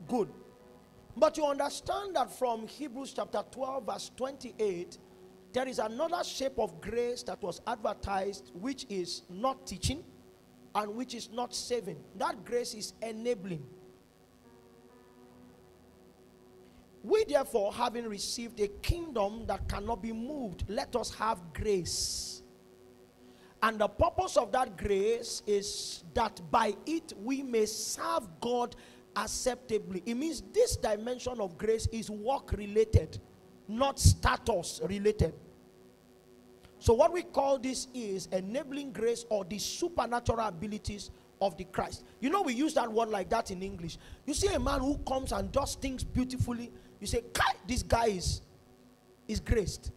Good. But you understand that from Hebrews chapter 12, verse 28, there is another shape of grace that was advertised, which is not teaching and which is not saving. That grace is enabling. We, therefore, having received a kingdom that cannot be moved, let us have grace. And the purpose of that grace is that by it we may serve God acceptably. It means this dimension of grace is work related, not status related. So, what we call this is enabling grace or the supernatural abilities of the Christ. You know, we use that word like that in English. You see a man who comes and does things beautifully, you say, this guy is, is graced.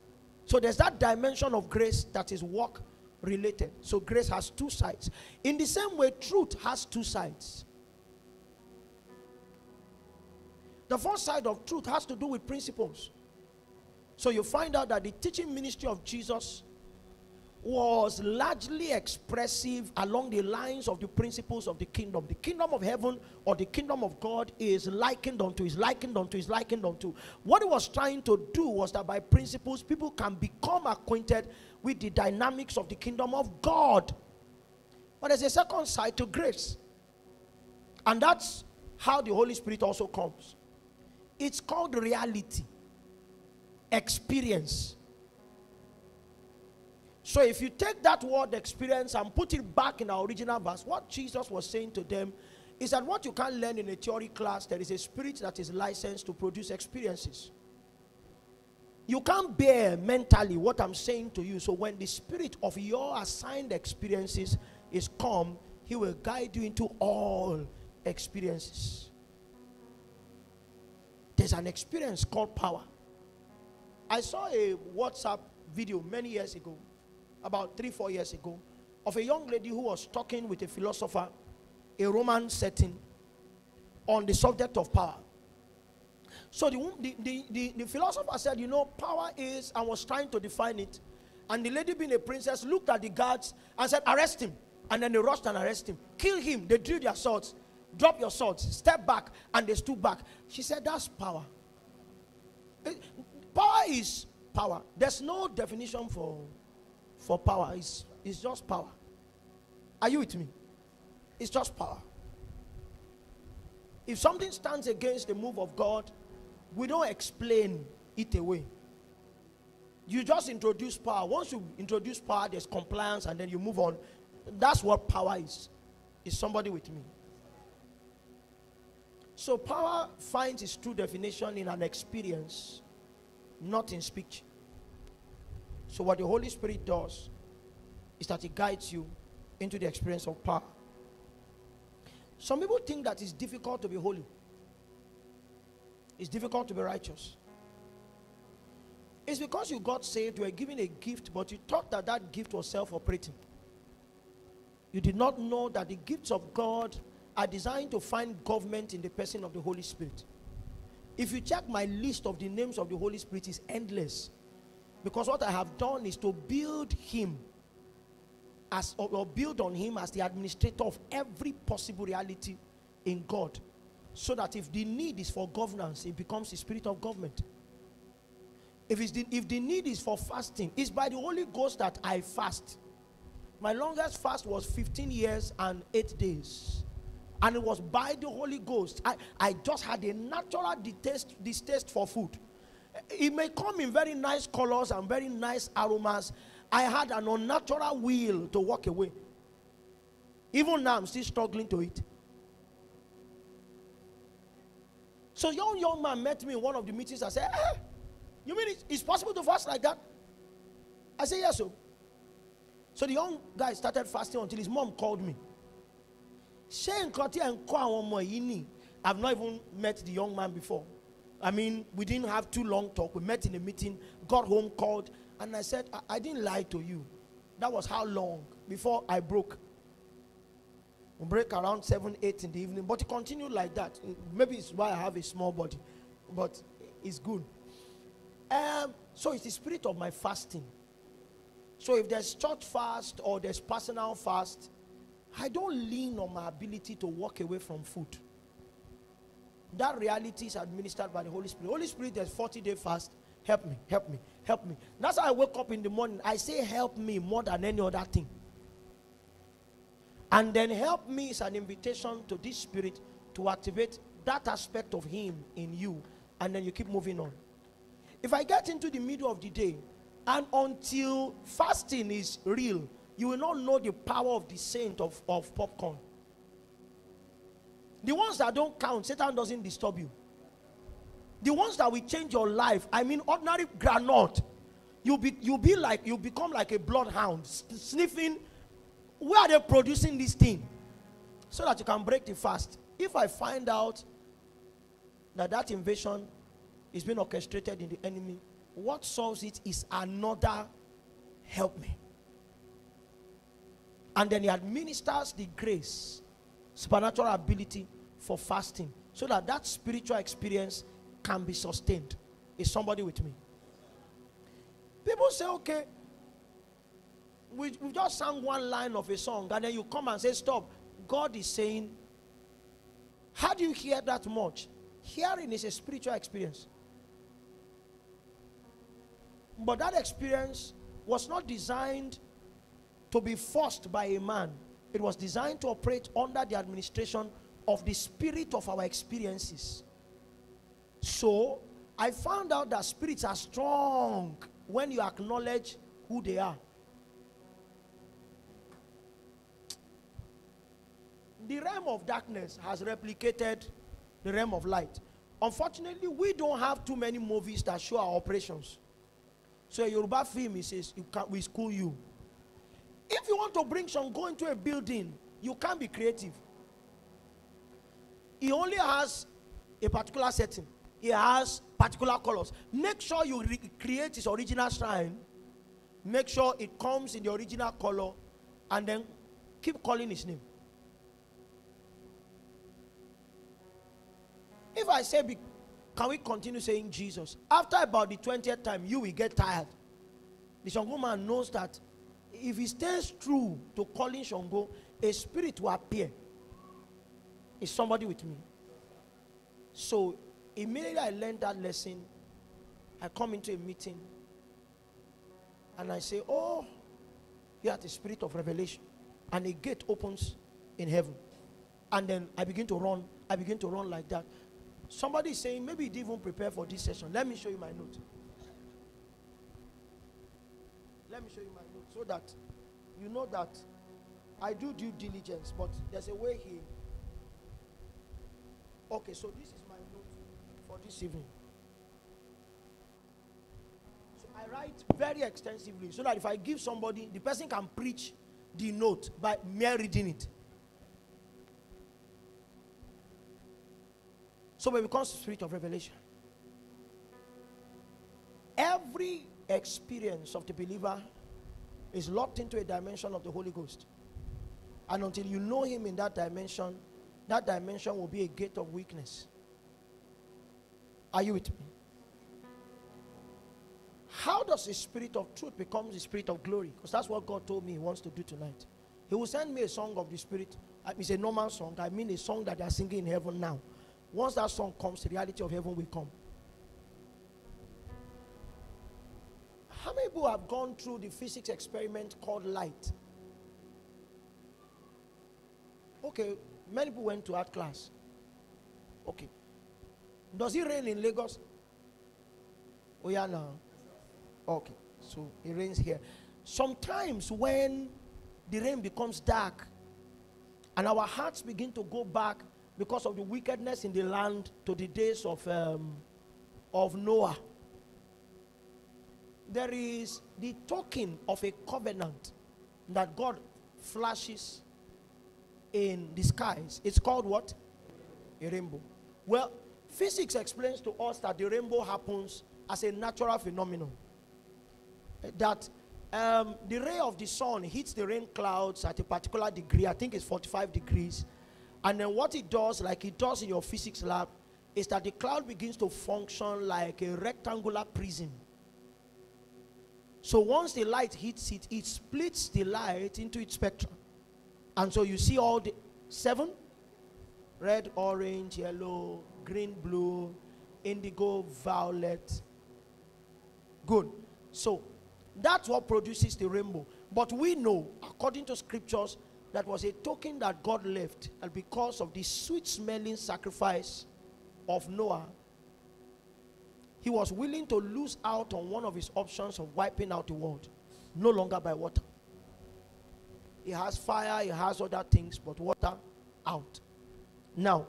So, there's that dimension of grace that is work related. So, grace has two sides. In the same way, truth has two sides. The first side of truth has to do with principles. So you find out that the teaching ministry of Jesus was largely expressive along the lines of the principles of the kingdom. The kingdom of heaven or the kingdom of God is likened unto, is likened unto, is likened unto. What he was trying to do was that by principles, people can become acquainted with the dynamics of the kingdom of God. But there's a second side to grace. And that's how the Holy Spirit also comes. It's called reality, experience. So if you take that word experience and put it back in our original verse, what Jesus was saying to them is that what you can't learn in a theory class, there is a spirit that is licensed to produce experiences. You can't bear mentally what I'm saying to you. So when the spirit of your assigned experiences is come, he will guide you into all experiences. There's an experience called power. I saw a WhatsApp video many years ago, about three, four years ago, of a young lady who was talking with a philosopher, a Roman setting, on the subject of power. So the, the, the, the, philosopher said, You know, power is, and was trying to define it. And the lady, being a princess, looked at the guards and said, Arrest him. And then they rushed and arrested him. Kill him. They drew their swords drop your swords, step back, and they stood back. She said, That's power. Eh, power is power. There's no definition for, for power, it's, it's just power. Are you with me? It's just power. If something stands against the move of God, we don't explain it away. You just introduce power. Once you introduce power, there's compliance, and then you move on. That's what power is. Is somebody with me? So power finds its true definition in an experience, not in speech. So what the Holy Spirit does is that it guides you into the experience of power. Some people think that it's difficult to be holy. It's difficult to be righteous. It's because you got saved, you were given a gift, but you thought that that gift was self operating. You did not know that the gifts of God are designed to find government in the person of the Holy Spirit. If you check my list of the names of the Holy Spirit is endless. Because what I have done is to build him as or, build on him as the administrator of every possible reality in God. So that if the need is for governance, it becomes the spirit of government. If, it's the, if the need is for fasting, it's by the Holy Ghost that I fast. My longest fast was 15 years and 8 days. And it was by the Holy Ghost. I, I just had a natural distaste, distaste for food. It may come in very nice colors and very nice aromas. I had an unnatural will to walk away. Even now, I'm still struggling to eat. So, young young man met me in one of the meetings. I said, eh, "You mean it's, it's possible to fast like that?" I said, "Yes, sir." So the young guy started fasting until his mom called me. I've not even met the young man before. I mean, we didn't have too long talk. We met in a meeting, got home, called, and I said, I, I didn't lie to you. That was how long before I broke. We break around 7, 8 in the evening, but it continued like that. Maybe it's why I have a small body, but it's good. Um, so it's the spirit of my fasting. So if there's church fast or there's personal fast, I don't lean on my ability to walk away from food. That reality is administered by the Holy Spirit. Holy Spirit, there's 40 day fast. Help me, help me, help me. That's how I wake up in the morning. I say, help me more than any other thing. And then help me is an invitation to this spirit to activate that aspect of Him in you. And then you keep moving on. If I get into the middle of the day, and until fasting is real, you will not know the power of the saint of, of popcorn. The ones that don't count, Satan doesn't disturb you. The ones that will change your life, I mean, ordinary granite, you'll be, you'll be like, you become like a bloodhound, sniffing. Where are they producing this thing? So that you can break the fast. If I find out that that invasion is being orchestrated in the enemy, what solves it is another help me. And then he administers the grace, supernatural ability for fasting so that that spiritual experience can be sustained. Is somebody with me? People say, okay, we, we just sang one line of a song and then you come and say, stop. God is saying, how do you hear that much? Hearing is a spiritual experience. But that experience was not designed to be forced by a man, it was designed to operate under the administration of the spirit of our experiences. So, I found out that spirits are strong when you acknowledge who they are. The realm of darkness has replicated the realm of light. Unfortunately, we don't have too many movies that show our operations. So a Yoruba film, he says, you can, we school you. If you want to bring some go into a building, you can't be creative. He only has a particular setting. He has particular colors. Make sure you create his original shrine. Make sure it comes in the original color, and then keep calling his name. If I say can we continue saying Jesus? After about the 20th time, you will get tired. The Shango man knows that if he stays true to calling Shango, a spirit will appear. Is somebody with me? So immediately I learned that lesson. I come into a meeting and I say, Oh, you are the spirit of revelation. And a gate opens in heaven. And then I begin to run. I begin to run like that. Somebody is saying, maybe you didn't even prepare for this session. Let me show you my note. Let me show you my so that you know that I do due diligence, but there's a way here. Okay, so this is my note for this evening. So I write very extensively so that if I give somebody, the person can preach the note by mere reading it. So it becomes spirit of revelation. Every experience of the believer is locked into a dimension of the Holy Ghost. And until you know him in that dimension, that dimension will be a gate of weakness. Are you with me? How does the spirit of truth become the spirit of glory? Because that's what God told me He wants to do tonight. He will send me a song of the spirit. Um, it's a normal song. I mean a song that they are singing in heaven now. Once that song comes, the reality of heaven will come. People have gone through the physics experiment called light? Okay, many people went to art class. Okay. Does it rain in Lagos? Oh, yeah, now. Okay, so it rains here. Sometimes when the rain becomes dark and our hearts begin to go back because of the wickedness in the land to the days of, um, of Noah, there is the token of a covenant that God flashes in the skies. It's called what? A rainbow. Well, physics explains to us that the rainbow happens as a natural phenomenon. That um, the ray of the sun hits the rain clouds at a particular degree, I think it's 45 degrees. And then what it does, like it does in your physics lab, is that the cloud begins to function like a rectangular prism. So once the light hits it, it splits the light into its spectrum. And so you see all the seven red, orange, yellow, green, blue, indigo, violet. Good. So that's what produces the rainbow. But we know, according to scriptures, that was a token that God left. And because of the sweet smelling sacrifice of Noah, he was willing to lose out on one of his options of wiping out the world. No longer by water. He has fire, he has other things, but water out. Now,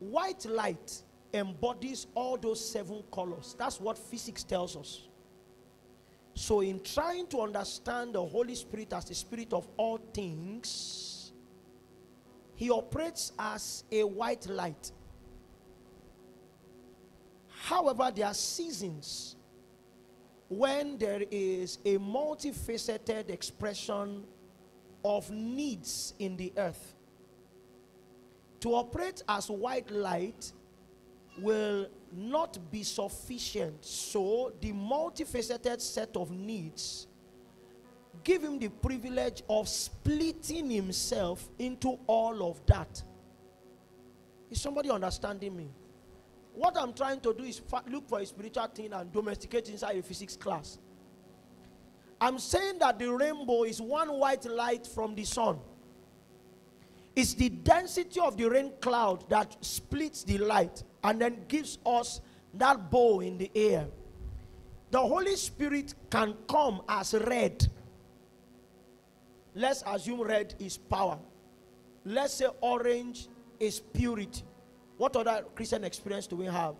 white light embodies all those seven colors. That's what physics tells us. So, in trying to understand the Holy Spirit as the Spirit of all things, He operates as a white light. However, there are seasons when there is a multifaceted expression of needs in the earth. To operate as white light will not be sufficient. So, the multifaceted set of needs give him the privilege of splitting himself into all of that. Is somebody understanding me? What I'm trying to do is look for a spiritual thing and domesticate inside a physics class. I'm saying that the rainbow is one white light from the sun. It's the density of the rain cloud that splits the light and then gives us that bow in the air. The Holy Spirit can come as red. Let's assume red is power. Let's say orange is purity. What other Christian experience do we have?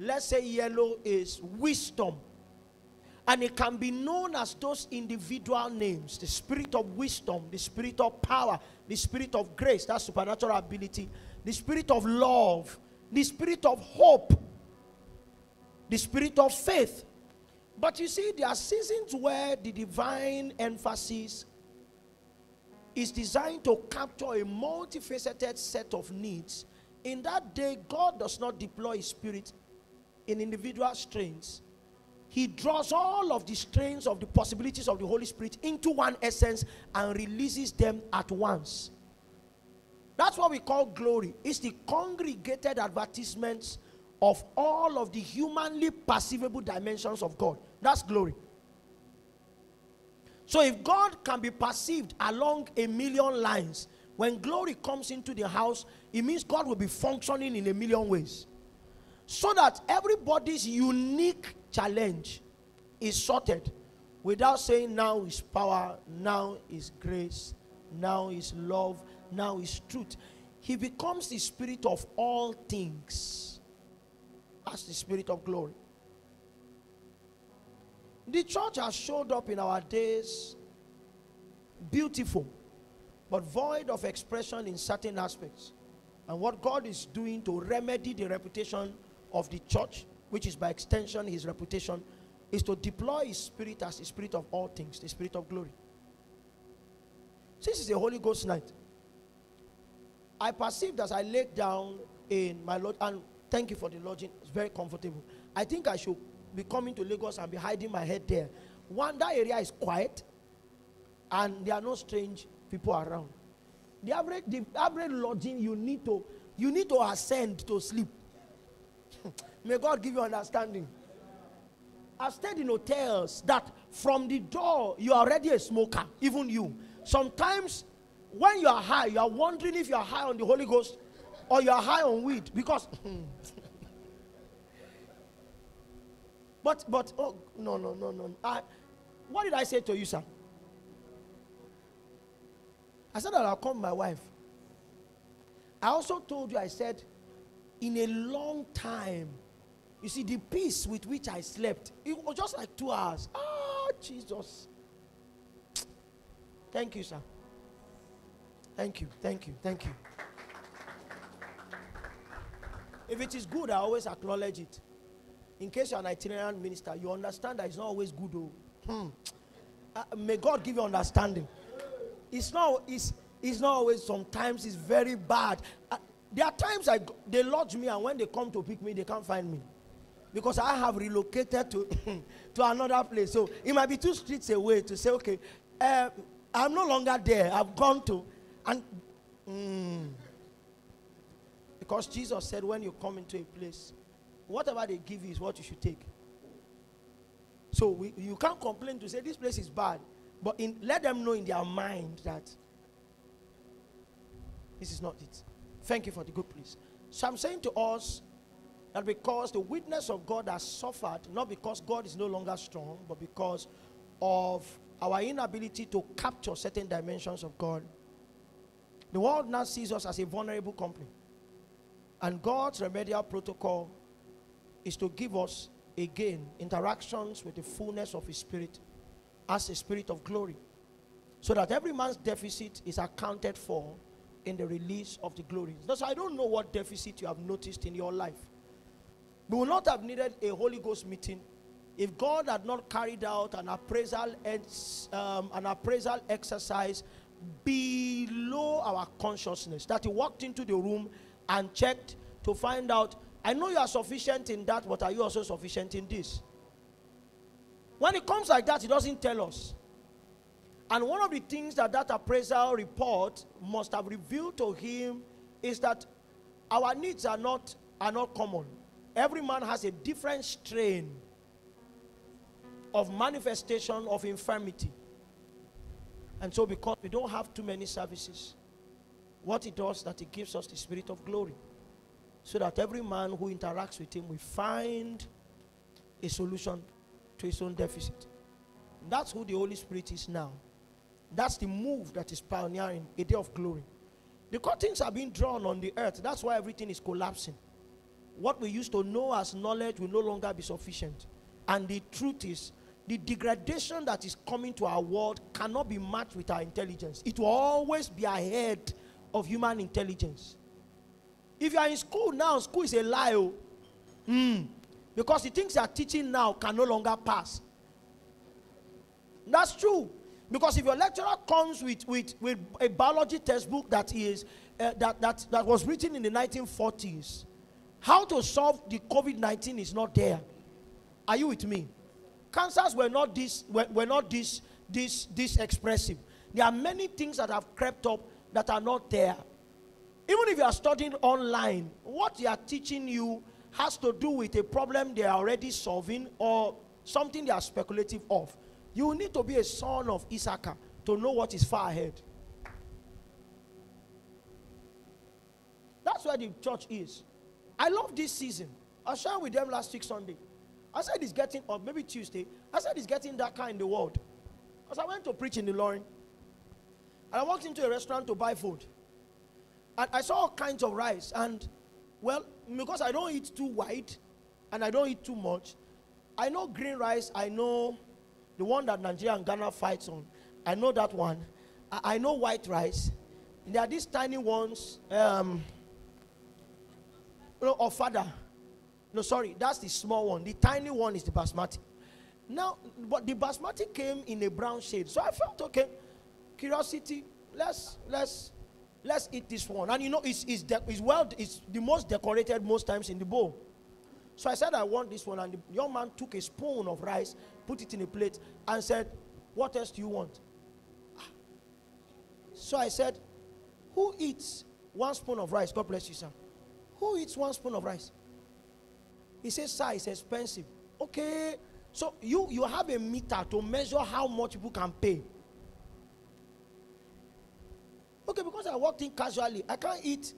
Let's say yellow is wisdom. And it can be known as those individual names the spirit of wisdom, the spirit of power, the spirit of grace, that supernatural ability, the spirit of love, the spirit of hope, the spirit of faith. But you see, there are seasons where the divine emphasis is designed to capture a multifaceted set of needs. In that day, God does not deploy His Spirit in individual strains. He draws all of the strains of the possibilities of the Holy Spirit into one essence and releases them at once. That's what we call glory. It's the congregated advertisements of all of the humanly perceivable dimensions of God. That's glory. So if God can be perceived along a million lines, when glory comes into the house, it means God will be functioning in a million ways. So that everybody's unique challenge is sorted without saying now is power, now is grace, now is love, now is truth. He becomes the spirit of all things as the spirit of glory. The church has showed up in our days beautiful, but void of expression in certain aspects. And what God is doing to remedy the reputation of the church, which is by extension his reputation, is to deploy his spirit as the spirit of all things, the spirit of glory. This is a Holy Ghost night. I perceived as I laid down in my lodge, and thank you for the lodging, it's very comfortable. I think I should be coming to Lagos and be hiding my head there. One, that area is quiet, and there are no strange people around. The average, the average lodging you need to, you need to ascend to sleep. May God give you understanding. I've stayed in hotels that from the door you are already a smoker, even you. Sometimes when you are high, you are wondering if you are high on the Holy Ghost or you are high on weed because. but but oh no no no no. I, what did I say to you, sir? I said that I'll call my wife. I also told you, I said, in a long time, you see, the peace with which I slept, it was just like two hours. Ah, Jesus. Thank you, sir. Thank you, thank you, thank you. If it is good, I always acknowledge it. In case you're an itinerant minister, you understand that it's not always good. Though. Hmm. Uh, may God give you understanding. It's not, it's, it's not always, sometimes it's very bad. Uh, there are times I, they lodge me, and when they come to pick me, they can't find me. Because I have relocated to, to another place. So it might be two streets away to say, okay, uh, I'm no longer there. I've gone to. And mm, because Jesus said, when you come into a place, whatever they give you is what you should take. So we, you can't complain to say this place is bad, but in, let them know in their mind that this is not it. Thank you for the good place. So I'm saying to us that because the witness of God has suffered, not because God is no longer strong, but because of our inability to capture certain dimensions of God, the world now sees us as a vulnerable company. And God's remedial protocol is to give us again interactions with the fullness of His Spirit as a spirit of glory. So that every man's deficit is accounted for in the release of the glory. So I don't know what deficit you have noticed in your life. We would not have needed a Holy Ghost meeting if God had not carried out an appraisal, um, an appraisal exercise below our consciousness. That He walked into the room and checked to find out, I know you are sufficient in that, but are you also sufficient in this? When it comes like that, He doesn't tell us. And one of the things that that appraisal report must have revealed to him is that our needs are not, are not common. Every man has a different strain of manifestation of infirmity. And so, because we don't have too many services, what it does that it gives us the spirit of glory. So that every man who interacts with him will find a solution to his own deficit. That's who the Holy Spirit is now. That's the move that is pioneering a day of glory. The curtains are being drawn on the earth. That's why everything is collapsing. What we used to know as knowledge will no longer be sufficient. And the truth is, the degradation that is coming to our world cannot be matched with our intelligence. It will always be ahead of human intelligence. If you are in school now, school is a lie. Mm. Because the things you are teaching now can no longer pass. That's true. Because if your lecturer comes with, with, with a biology textbook that is uh, that, that, that was written in the 1940s, how to solve the COVID-19 is not there. Are you with me? Cancers were not this were, were not this this this expressive. There are many things that have crept up that are not there. Even if you are studying online, what they are teaching you has to do with a problem they are already solving or something they are speculative of. You need to be a son of Issachar to know what is far ahead. That's where the church is. I love this season. I shared with them last week Sunday. I said it's getting, or maybe Tuesday, I said it's getting darker in the world. Because I went to preach in the Lorraine. And I walked into a restaurant to buy food. And I saw all kinds of rice. And, well, because I don't eat too white and I don't eat too much, I know green rice, I know the one that Nigeria and Ghana fights on. I know that one. I, I know white rice. There are these tiny ones, um, no, ofada. No, sorry, that's the small one. The tiny one is the basmati. Now, but the basmati came in a brown shade. So I felt okay. Curiosity, let's let's let's eat this one. And you know, it's it's, de- it's well, it's the most decorated most times in the bowl. So I said, I want this one. And the young man took a spoon of rice, put it in a plate, and said, What else do you want? Ah. So I said, Who eats one spoon of rice? God bless you, sir. Who eats one spoon of rice? He says, Sir, it's expensive. Okay. So you, you have a meter to measure how much people can pay. Okay, because I walked in casually, I can't eat.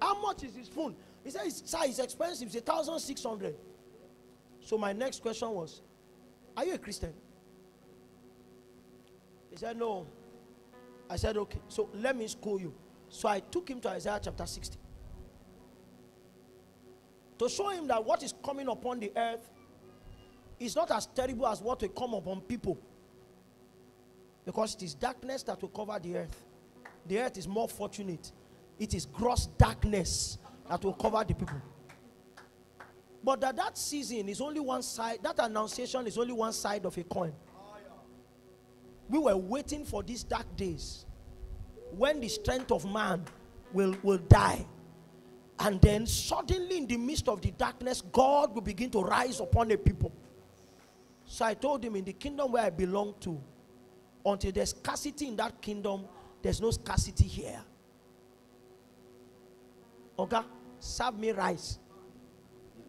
How much is his phone? He said, Sir, it's expensive. It's 1,600. So my next question was, Are you a Christian? He said, No. I said, Okay. So let me school you. So I took him to Isaiah chapter 60 to show him that what is coming upon the earth is not as terrible as what will come upon people. Because it is darkness that will cover the earth. The earth is more fortunate. It is gross darkness that will cover the people. But that, that season is only one side, that annunciation is only one side of a coin. We were waiting for these dark days when the strength of man will, will die. And then suddenly, in the midst of the darkness, God will begin to rise upon the people. So I told him, in the kingdom where I belong to, until there's scarcity in that kingdom, there's no scarcity here. Okay? Serve me rice.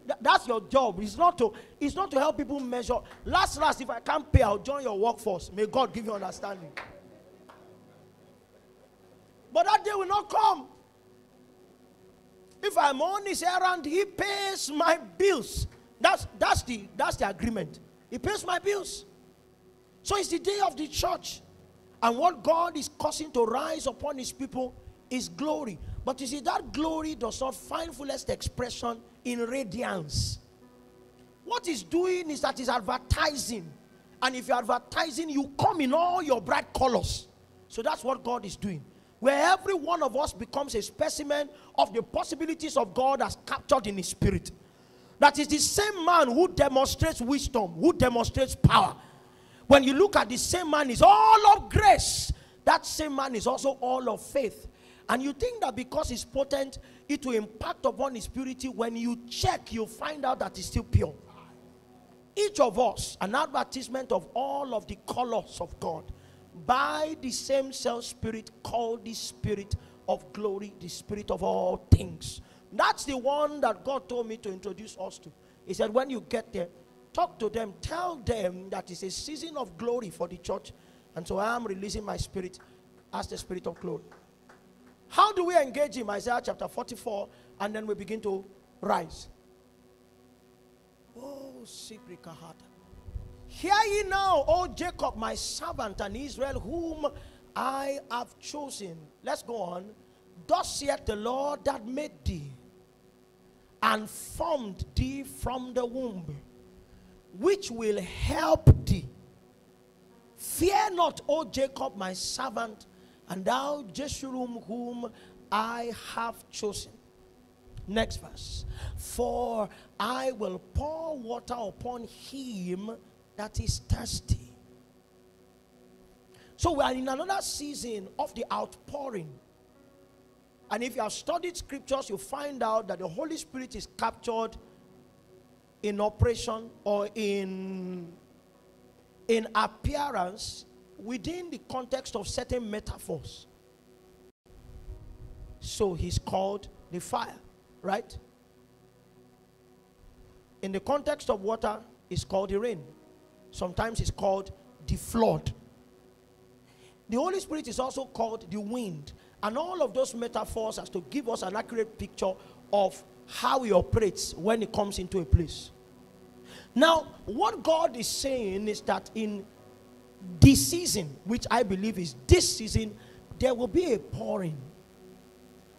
Th- that's your job. It's not to it's not to help people measure. Last, last, if I can't pay, I'll join your workforce. May God give you understanding. But that day will not come. If I'm on his errand, he pays my bills. That's that's the that's the agreement. He pays my bills. So it's the day of the church. And what God is causing to rise upon his people is glory. But you see, that glory does not find fullest expression in radiance. What he's doing is that he's advertising. And if you're advertising, you come in all your bright colors. So that's what God is doing. Where every one of us becomes a specimen of the possibilities of God as captured in his spirit. That is the same man who demonstrates wisdom, who demonstrates power. When you look at the same man, is all of grace. That same man is also all of faith. And you think that because he's potent, it will impact upon his purity. When you check, you find out that he's still pure. Each of us, an advertisement of all of the colors of God by the same self spirit called the spirit of glory, the spirit of all things. That's the one that God told me to introduce us to. He said, when you get there, talk to them, tell them that it's a season of glory for the church. And so I am releasing my spirit as the spirit of glory. How do we engage him? Isaiah chapter 44, and then we begin to rise. Oh, secret kahata. Hear ye now, O Jacob, my servant, and Israel, whom I have chosen. Let's go on. Thus saith the Lord that made thee and formed thee from the womb, which will help thee. Fear not, O Jacob, my servant, and thou, Jeshurun, whom I have chosen. Next verse. For I will pour water upon him that is thirsty. So we are in another season of the outpouring. And if you have studied scriptures, you find out that the Holy Spirit is captured in operation or in, in appearance within the context of certain metaphors. So he's called the fire, right? In the context of water, it's called the rain. Sometimes it's called the flood. The Holy Spirit is also called the wind. And all of those metaphors as to give us an accurate picture of how he operates when he comes into a place. Now, what God is saying is that in this season, which I believe is this season, there will be a pouring.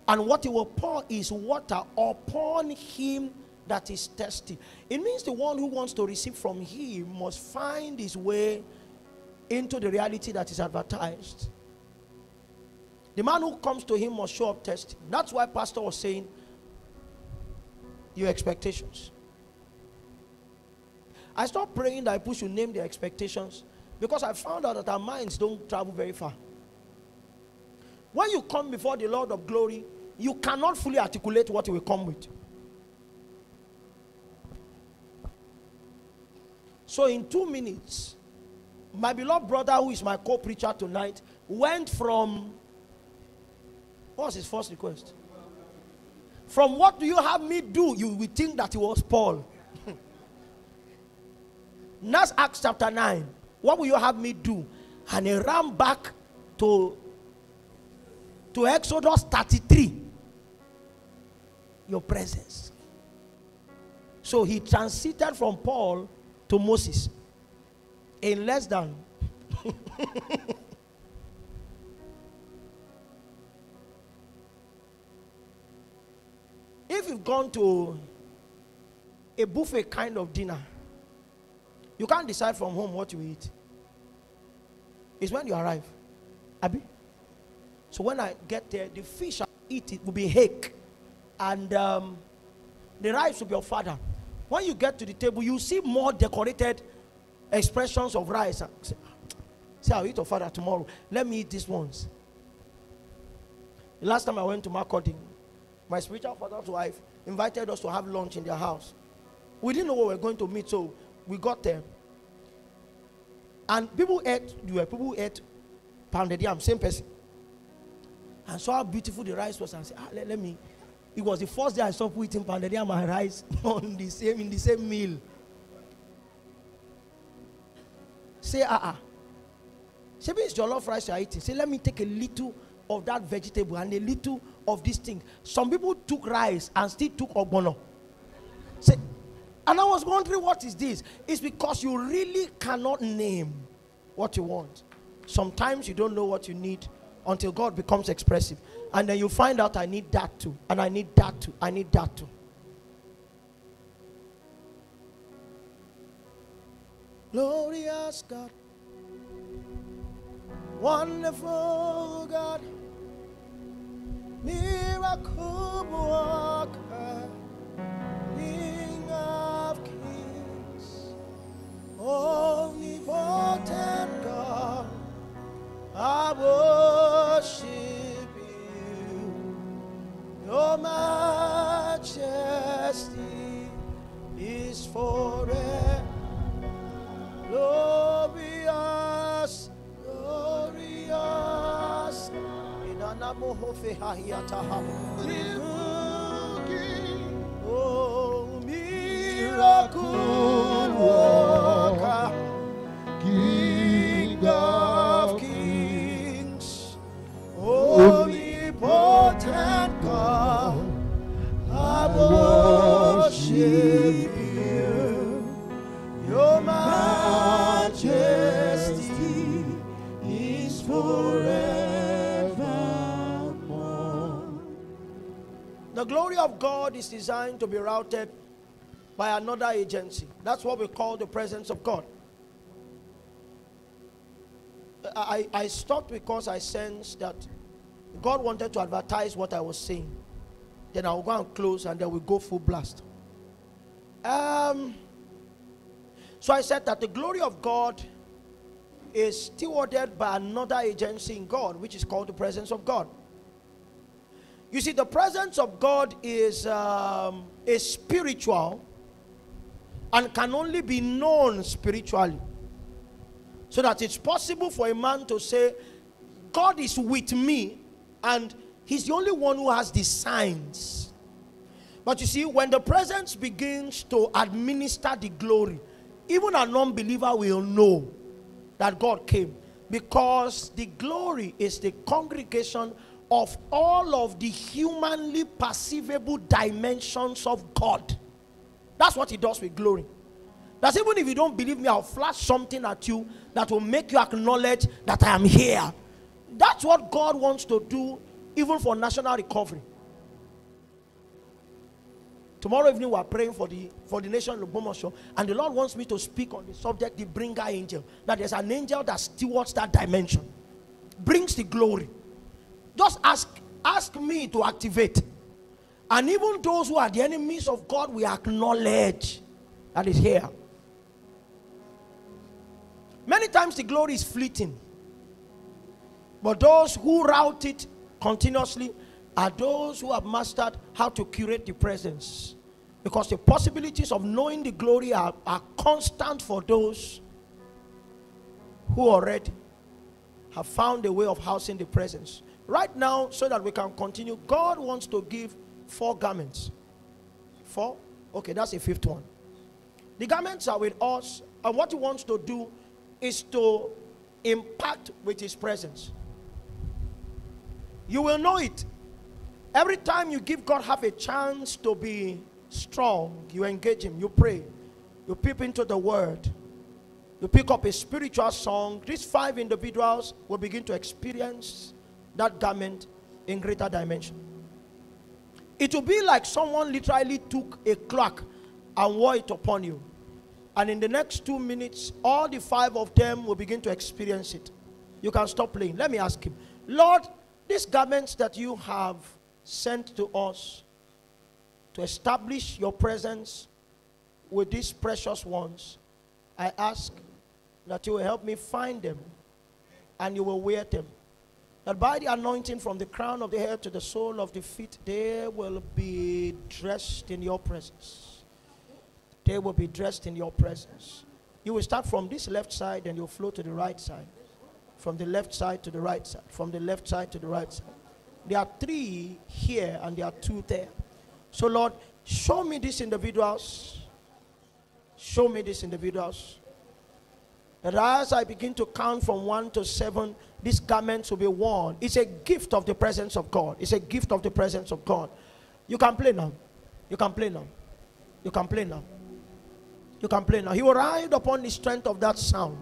And what he will pour is water upon him that is thirsty. It means the one who wants to receive from him must find his way into the reality that is advertised. The man who comes to him must show up thirsty. That's why Pastor was saying, your expectations. I stopped praying that people should name their expectations because I found out that our minds don't travel very far. When you come before the Lord of glory, you cannot fully articulate what He will come with. So, in two minutes, my beloved brother, who is my co preacher tonight, went from what was his first request? From what do you have me do? You will think that it was Paul. That's Acts chapter 9. What will you have me do? And he ran back to to Exodus 33. Your presence. So he transited from Paul to Moses in less than. if you've gone to a buffet kind of dinner, you can't decide from home what you eat. It's when you arrive. Abby? So when I get there, the fish I eat it will be hake. And um, the rice will be ofada. When you get to the table, you see more decorated expressions of rice. Say, I'll eat ofada tomorrow. Let me eat these ones. Last time I went to Makurdi, my spiritual father's wife invited us to have lunch in their house. We didn't know what we were going to meet, so we got there. And people ate, you were people ate pounded yam, same person. And saw how beautiful the rice was and said, ah, let, let me. It was the first day I saw people eating pounded yam and rice on the same in the same meal. Say, ah, uh-uh. Say, it's jollof rice you're eating. Say, let me take a little of that vegetable and a little of this thing. Some people took rice and still took ogbono. Say, and I was wondering, what is this? It's because you really cannot name what you want. Sometimes you don't know what you need until God becomes expressive. And then you find out, I need that too. And I need that too. I need that too. Glorious God, wonderful God, miracle worker, King of kings, omnipotent God, I worship you. Your majesty is forever glorious, glorious. Oh, miracle is designed to be routed by another agency. That's what we call the presence of God. I, I stopped because I sensed that God wanted to advertise what I was saying. Then I'll go and close and then we go full blast. Um, so I said that the glory of God is stewarded by another agency in God, which is called the presence of God. You see, the presence of God is, um, spiritual and can only be known spiritually. So that it's possible for a man to say, God is with me, and he's the only one who has the signs. But you see, when the presence begins to administer the glory, even a non believer will know that God came because the glory is the congregation of all of the humanly perceivable dimensions of God. That's what He does with glory. That even if you don't believe me, I'll flash something at you that will make you acknowledge that I am here. That's what God wants to do, even for national recovery. Tomorrow evening we are praying for the for the nation of Bomosho, and the Lord wants me to speak on the subject, the bringer angel. That there's an angel that stewards that dimension, brings the glory. Just ask ask me to activate, and even those who are the enemies of God, we acknowledge that is here. Many times the glory is fleeting, but those who route it continuously are those who have mastered how to curate the presence. Because the possibilities of knowing the glory are, are constant for those who already have found a way of housing the presence. Right now, so that we can continue, God wants to give four garments. Four? Okay, that's a fifth one. The garments are with us, and what He wants to do is to impact with His presence. You will know it. Every time you give God have a chance to be strong, you engage Him, you pray, you peep into the Word, you pick up a spiritual song. These five individuals will begin to experience that garment in greater dimension. It will be like someone literally took a cloak and wore it upon you. And in the next two minutes, all the five of them will begin to experience it. You can stop playing. Let me ask him, Lord, these garments that you have sent to us to establish your presence with these precious ones, I ask that you will help me find them and you will wear them. That by the anointing from the crown of the head to the sole of the feet, they will be dressed in your presence. They will be dressed in your presence. You will start from this left side and you'll flow to the right side. From the left side to the right side. From the left side to the right side. There are three here and there are two there. So, Lord, show me these individuals. Show me these individuals. That as I begin to count from one to seven, these garments will be worn. It's a gift of the presence of God. It's a gift of the presence of God. You can play now. You can play now. You can play now. You can play now. He will ride upon the strength of that sound.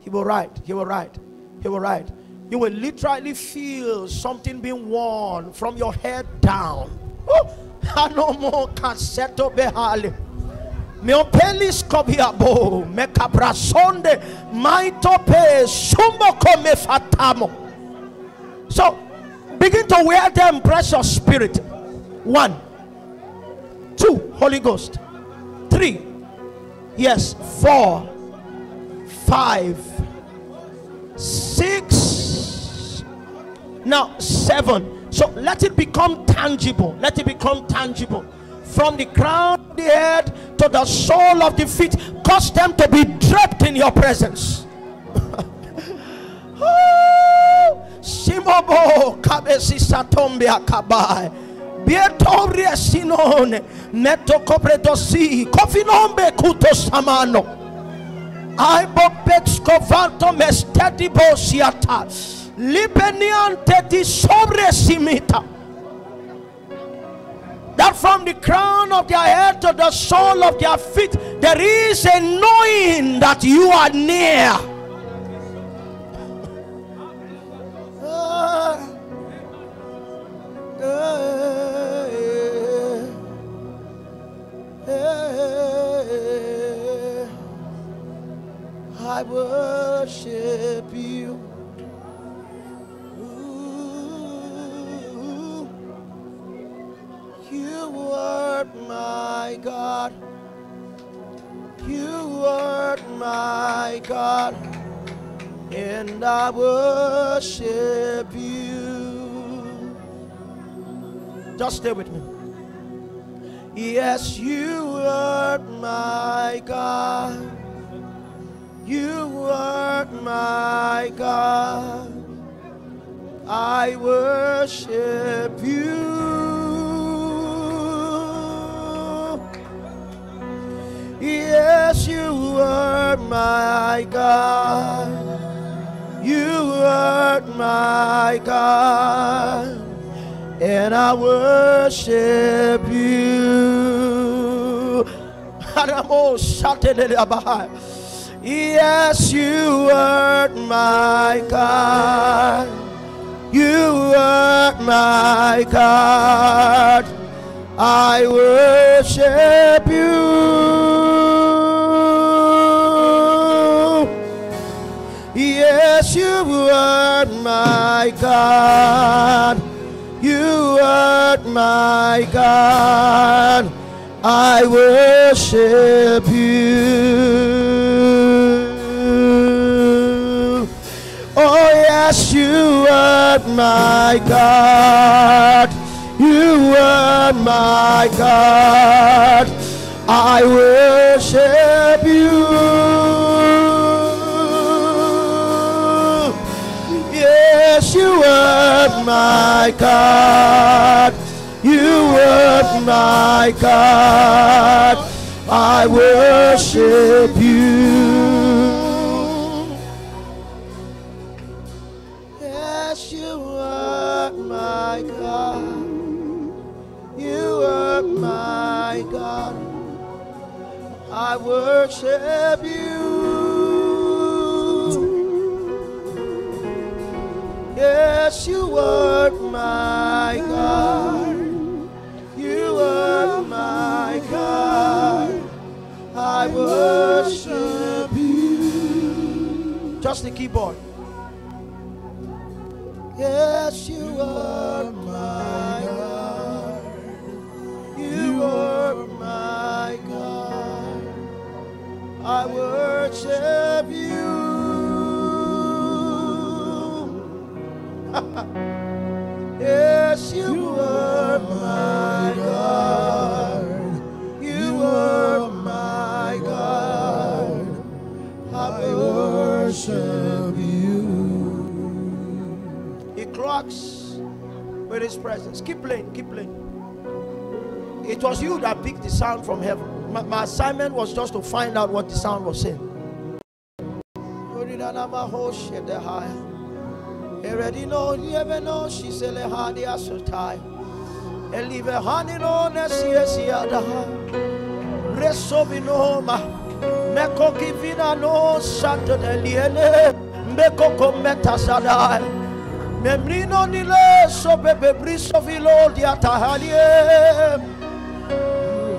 He will ride. He will ride. He will ride. You will literally feel something being worn from your head down. Oh, no more cassetto behali. Meopelis kobiabo mekabrasonde maitope sumboko mefatamo. So begin to wear them, precious spirit. One, two, Holy Ghost. Three, yes, four, five, six, now seven. So let it become tangible. Let it become tangible from the crown of the head to the sole of the feet. Cause them to be draped in your presence. Ah, Simobo kabesi satombe akabai. Bietoria sinone neto copredosi kofinombe kuto samano. Aibo pexcovanto mestedibo siata. Libeniante di sobre simita that from the crown of their head to the sole of their feet there is a knowing that you are near. I worship you. You are my God. You are my God. And I worship you. Just stay with me. Yes, you are my God. You are my God. I worship you. Yes, you are my God. You are my God. And I worship you. Yes, you are my God. You are my God. I worship you. Yes, you are my God. You are my God. I worship you. Oh, yes, you are my God. You are my God. I worship you. Yes, you are my God. You are my God. I worship you. Worship you. Yes, you are my God. You are my God. I worship you. Just the keyboard. Yes, you are my God. You are I worship you. yes, you are my God. You are my God. I worship you. He clocks with his presence. Keep playing, keep playing. It was you that picked the sound from heaven. My, my assignment was just to find out what the sound was saying. Memrino Nile so.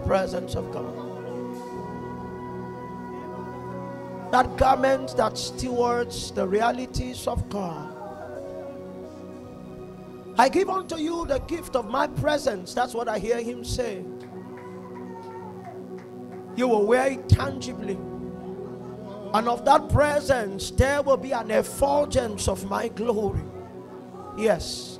The presence of God. That garment that stewards the realities of God. I give unto you the gift of my presence. That's what I hear him say. You will wear it tangibly. And of that presence, there will be an effulgence of my glory. Yes.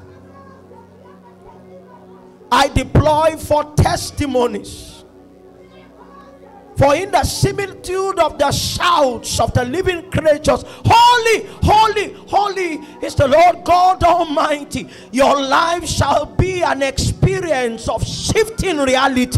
I deploy for testimonies. For in the similitude of the shouts of the living creatures, holy, holy, holy is the Lord God Almighty. Your life shall be an experience of shifting reality.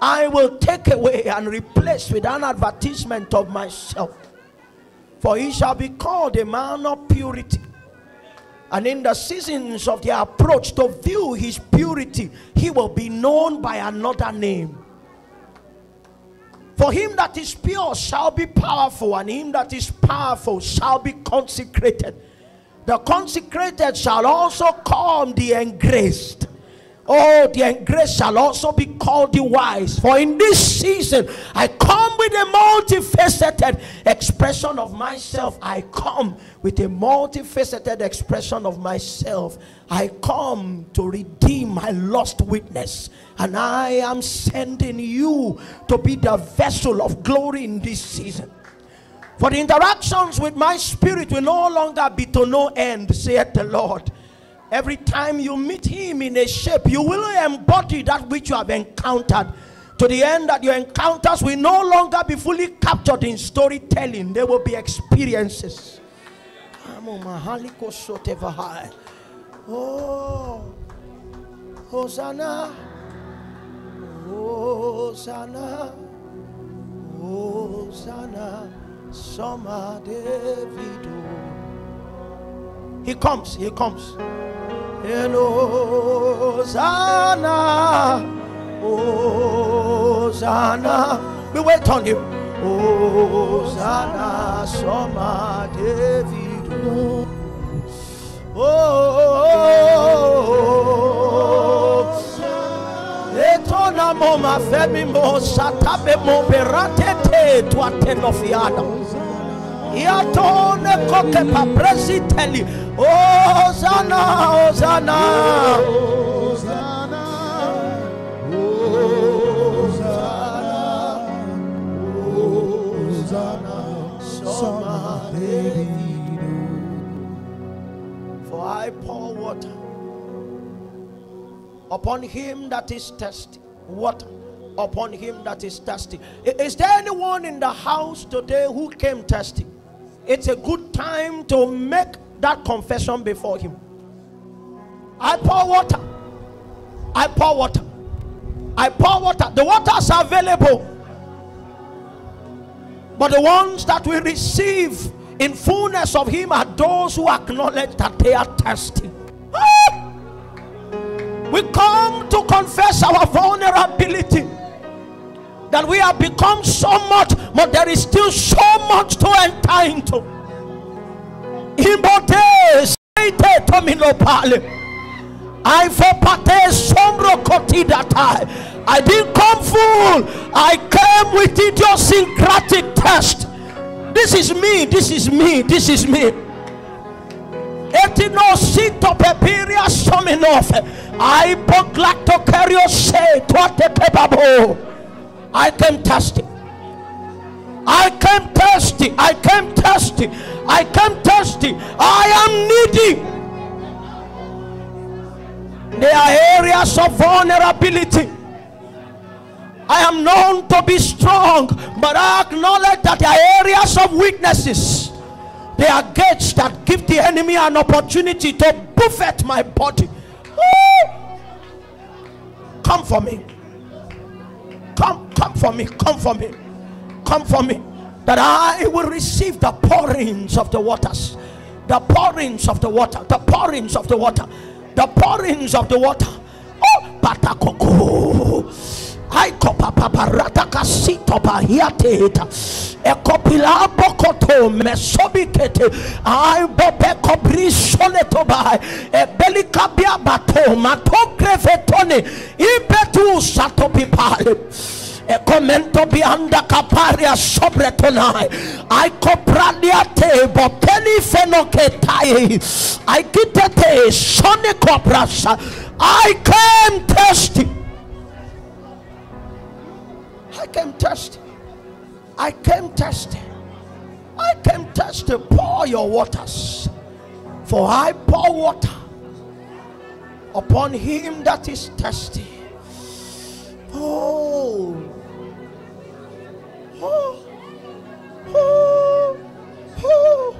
I will take away and replace with an advertisement of myself. For he shall be called a man of purity. And in the seasons of the approach to view his purity, he will be known by another name. For him that is pure shall be powerful, and him that is powerful shall be consecrated. The consecrated shall also come the engraced. Oh, the engraced shall also be called the wise. For in this season, I come with a multifaceted expression of myself. I come with a multifaceted expression of myself. I come to redeem my lost witness. And I am sending you to be the vessel of glory in this season. For the interactions with my spirit will no longer be to no end, saith the Lord. Every time you meet him in a shape, you will embody that which you have encountered. To the end that your encounters will no longer be fully captured in storytelling, they will be experiences. Oh, Hosanna. Hosanna, Hosanna, Son of David. He comes, he comes. And Hosanna, Hosanna. We wait on him. Hosanna, Son of David. Oh, etona mo mafemi mo satabe mo beratete tuatenofiada iatone koke papresiteli ozana ozana For I pour water upon him that is thirsty. Water upon him that is thirsty. Is there anyone in the house today who came thirsty? It's a good time to make that confession before him. I pour water. I pour water. I pour water. The waters are available. But the ones that we receive in fullness of Him are those who acknowledge that they are thirsty. Ah! We come to confess our vulnerability. That we have become so much, but there is still so much to enter into. I kotidatai. I didn't come full. I came with idiosyncratic test. This is me. This is me. This is me. Etinosito pepiria sominofe. I poglactocario se tuate kebabo. I came thirsty. I came thirsty. I came thirsty. I came thirsty. I am needy. There are areas of vulnerability. I am known to be strong, but I acknowledge that there are areas of weaknesses. There are gates that give the enemy an opportunity to buffet my body. Woo! Come for me. Come, come for me. Come for me. Come for me. That I will receive the pourings of the waters. The pourings of the water. The pourings of the water. The pourings of the water. Oh, patakoko. I kopa paparata kasito pahiateta. Ekopila bokoto mesobikete. I bobe kobri soneto bai. Ebeli kabia bato mato krevetone. Ipetu sato pipale. Ekomento bianda kaparia sobre tonai. I copradia te bopeli fenoketai. I kitete sone koprasa. I came thirsty. I came thirsty. I came thirsty. I came thirsty. Pour your waters. For I pour water upon him that is thirsty. Oh. Oh. Oh. Oh.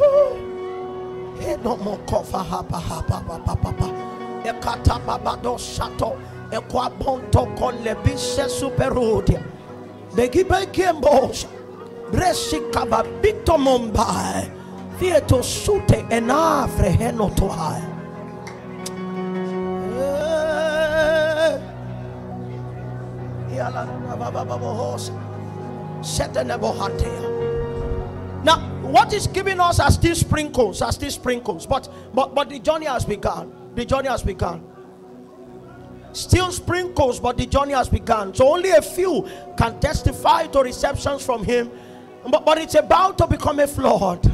Oh. Eh, no more cover. Hapa, hapa, hapa, hapa. Ekata babado shato. Ekwa bonto kolebise superodia. Begi begi embosha. Bresi kaba bito mombai. Fieto sute enavre henotoai. Eh. Now, what is giving us are still sprinkles, are still sprinkles, but but but the journey has begun. The journey has begun. Still sprinkles, but the journey has begun. So only a few can testify to receptions from him, but but it's about to become a flood.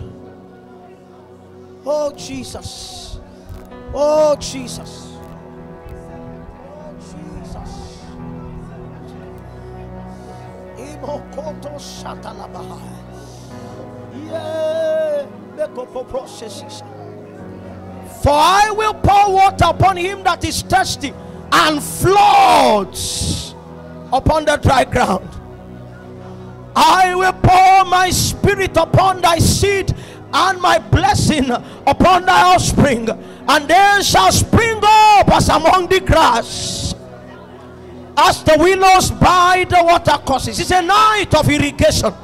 Oh Jesus! Oh Jesus! Oh Jesus! Imokoto shatalabahai. Yeah. For I will pour water upon him that is thirsty, and floods upon the dry ground. I will pour my spirit upon thy seed and my blessing upon thy offspring, and they shall spring up as among the grass, as the willows by the watercourses. It's a night of irrigation.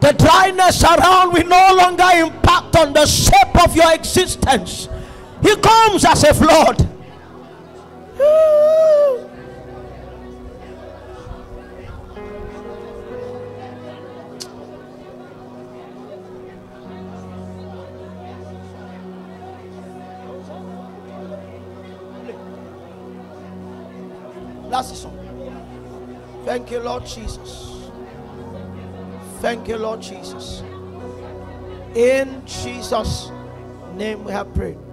The dryness around will no longer impact on the shape of your existence. He comes as a flood. Last song. Thank you, Lord Jesus. Thank you, Lord Jesus. In Jesus' name we have prayed.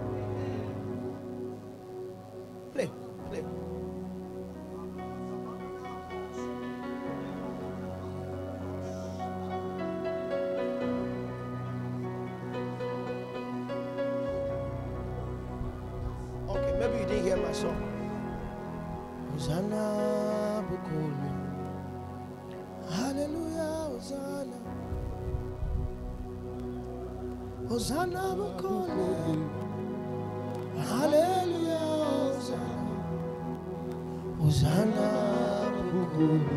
you.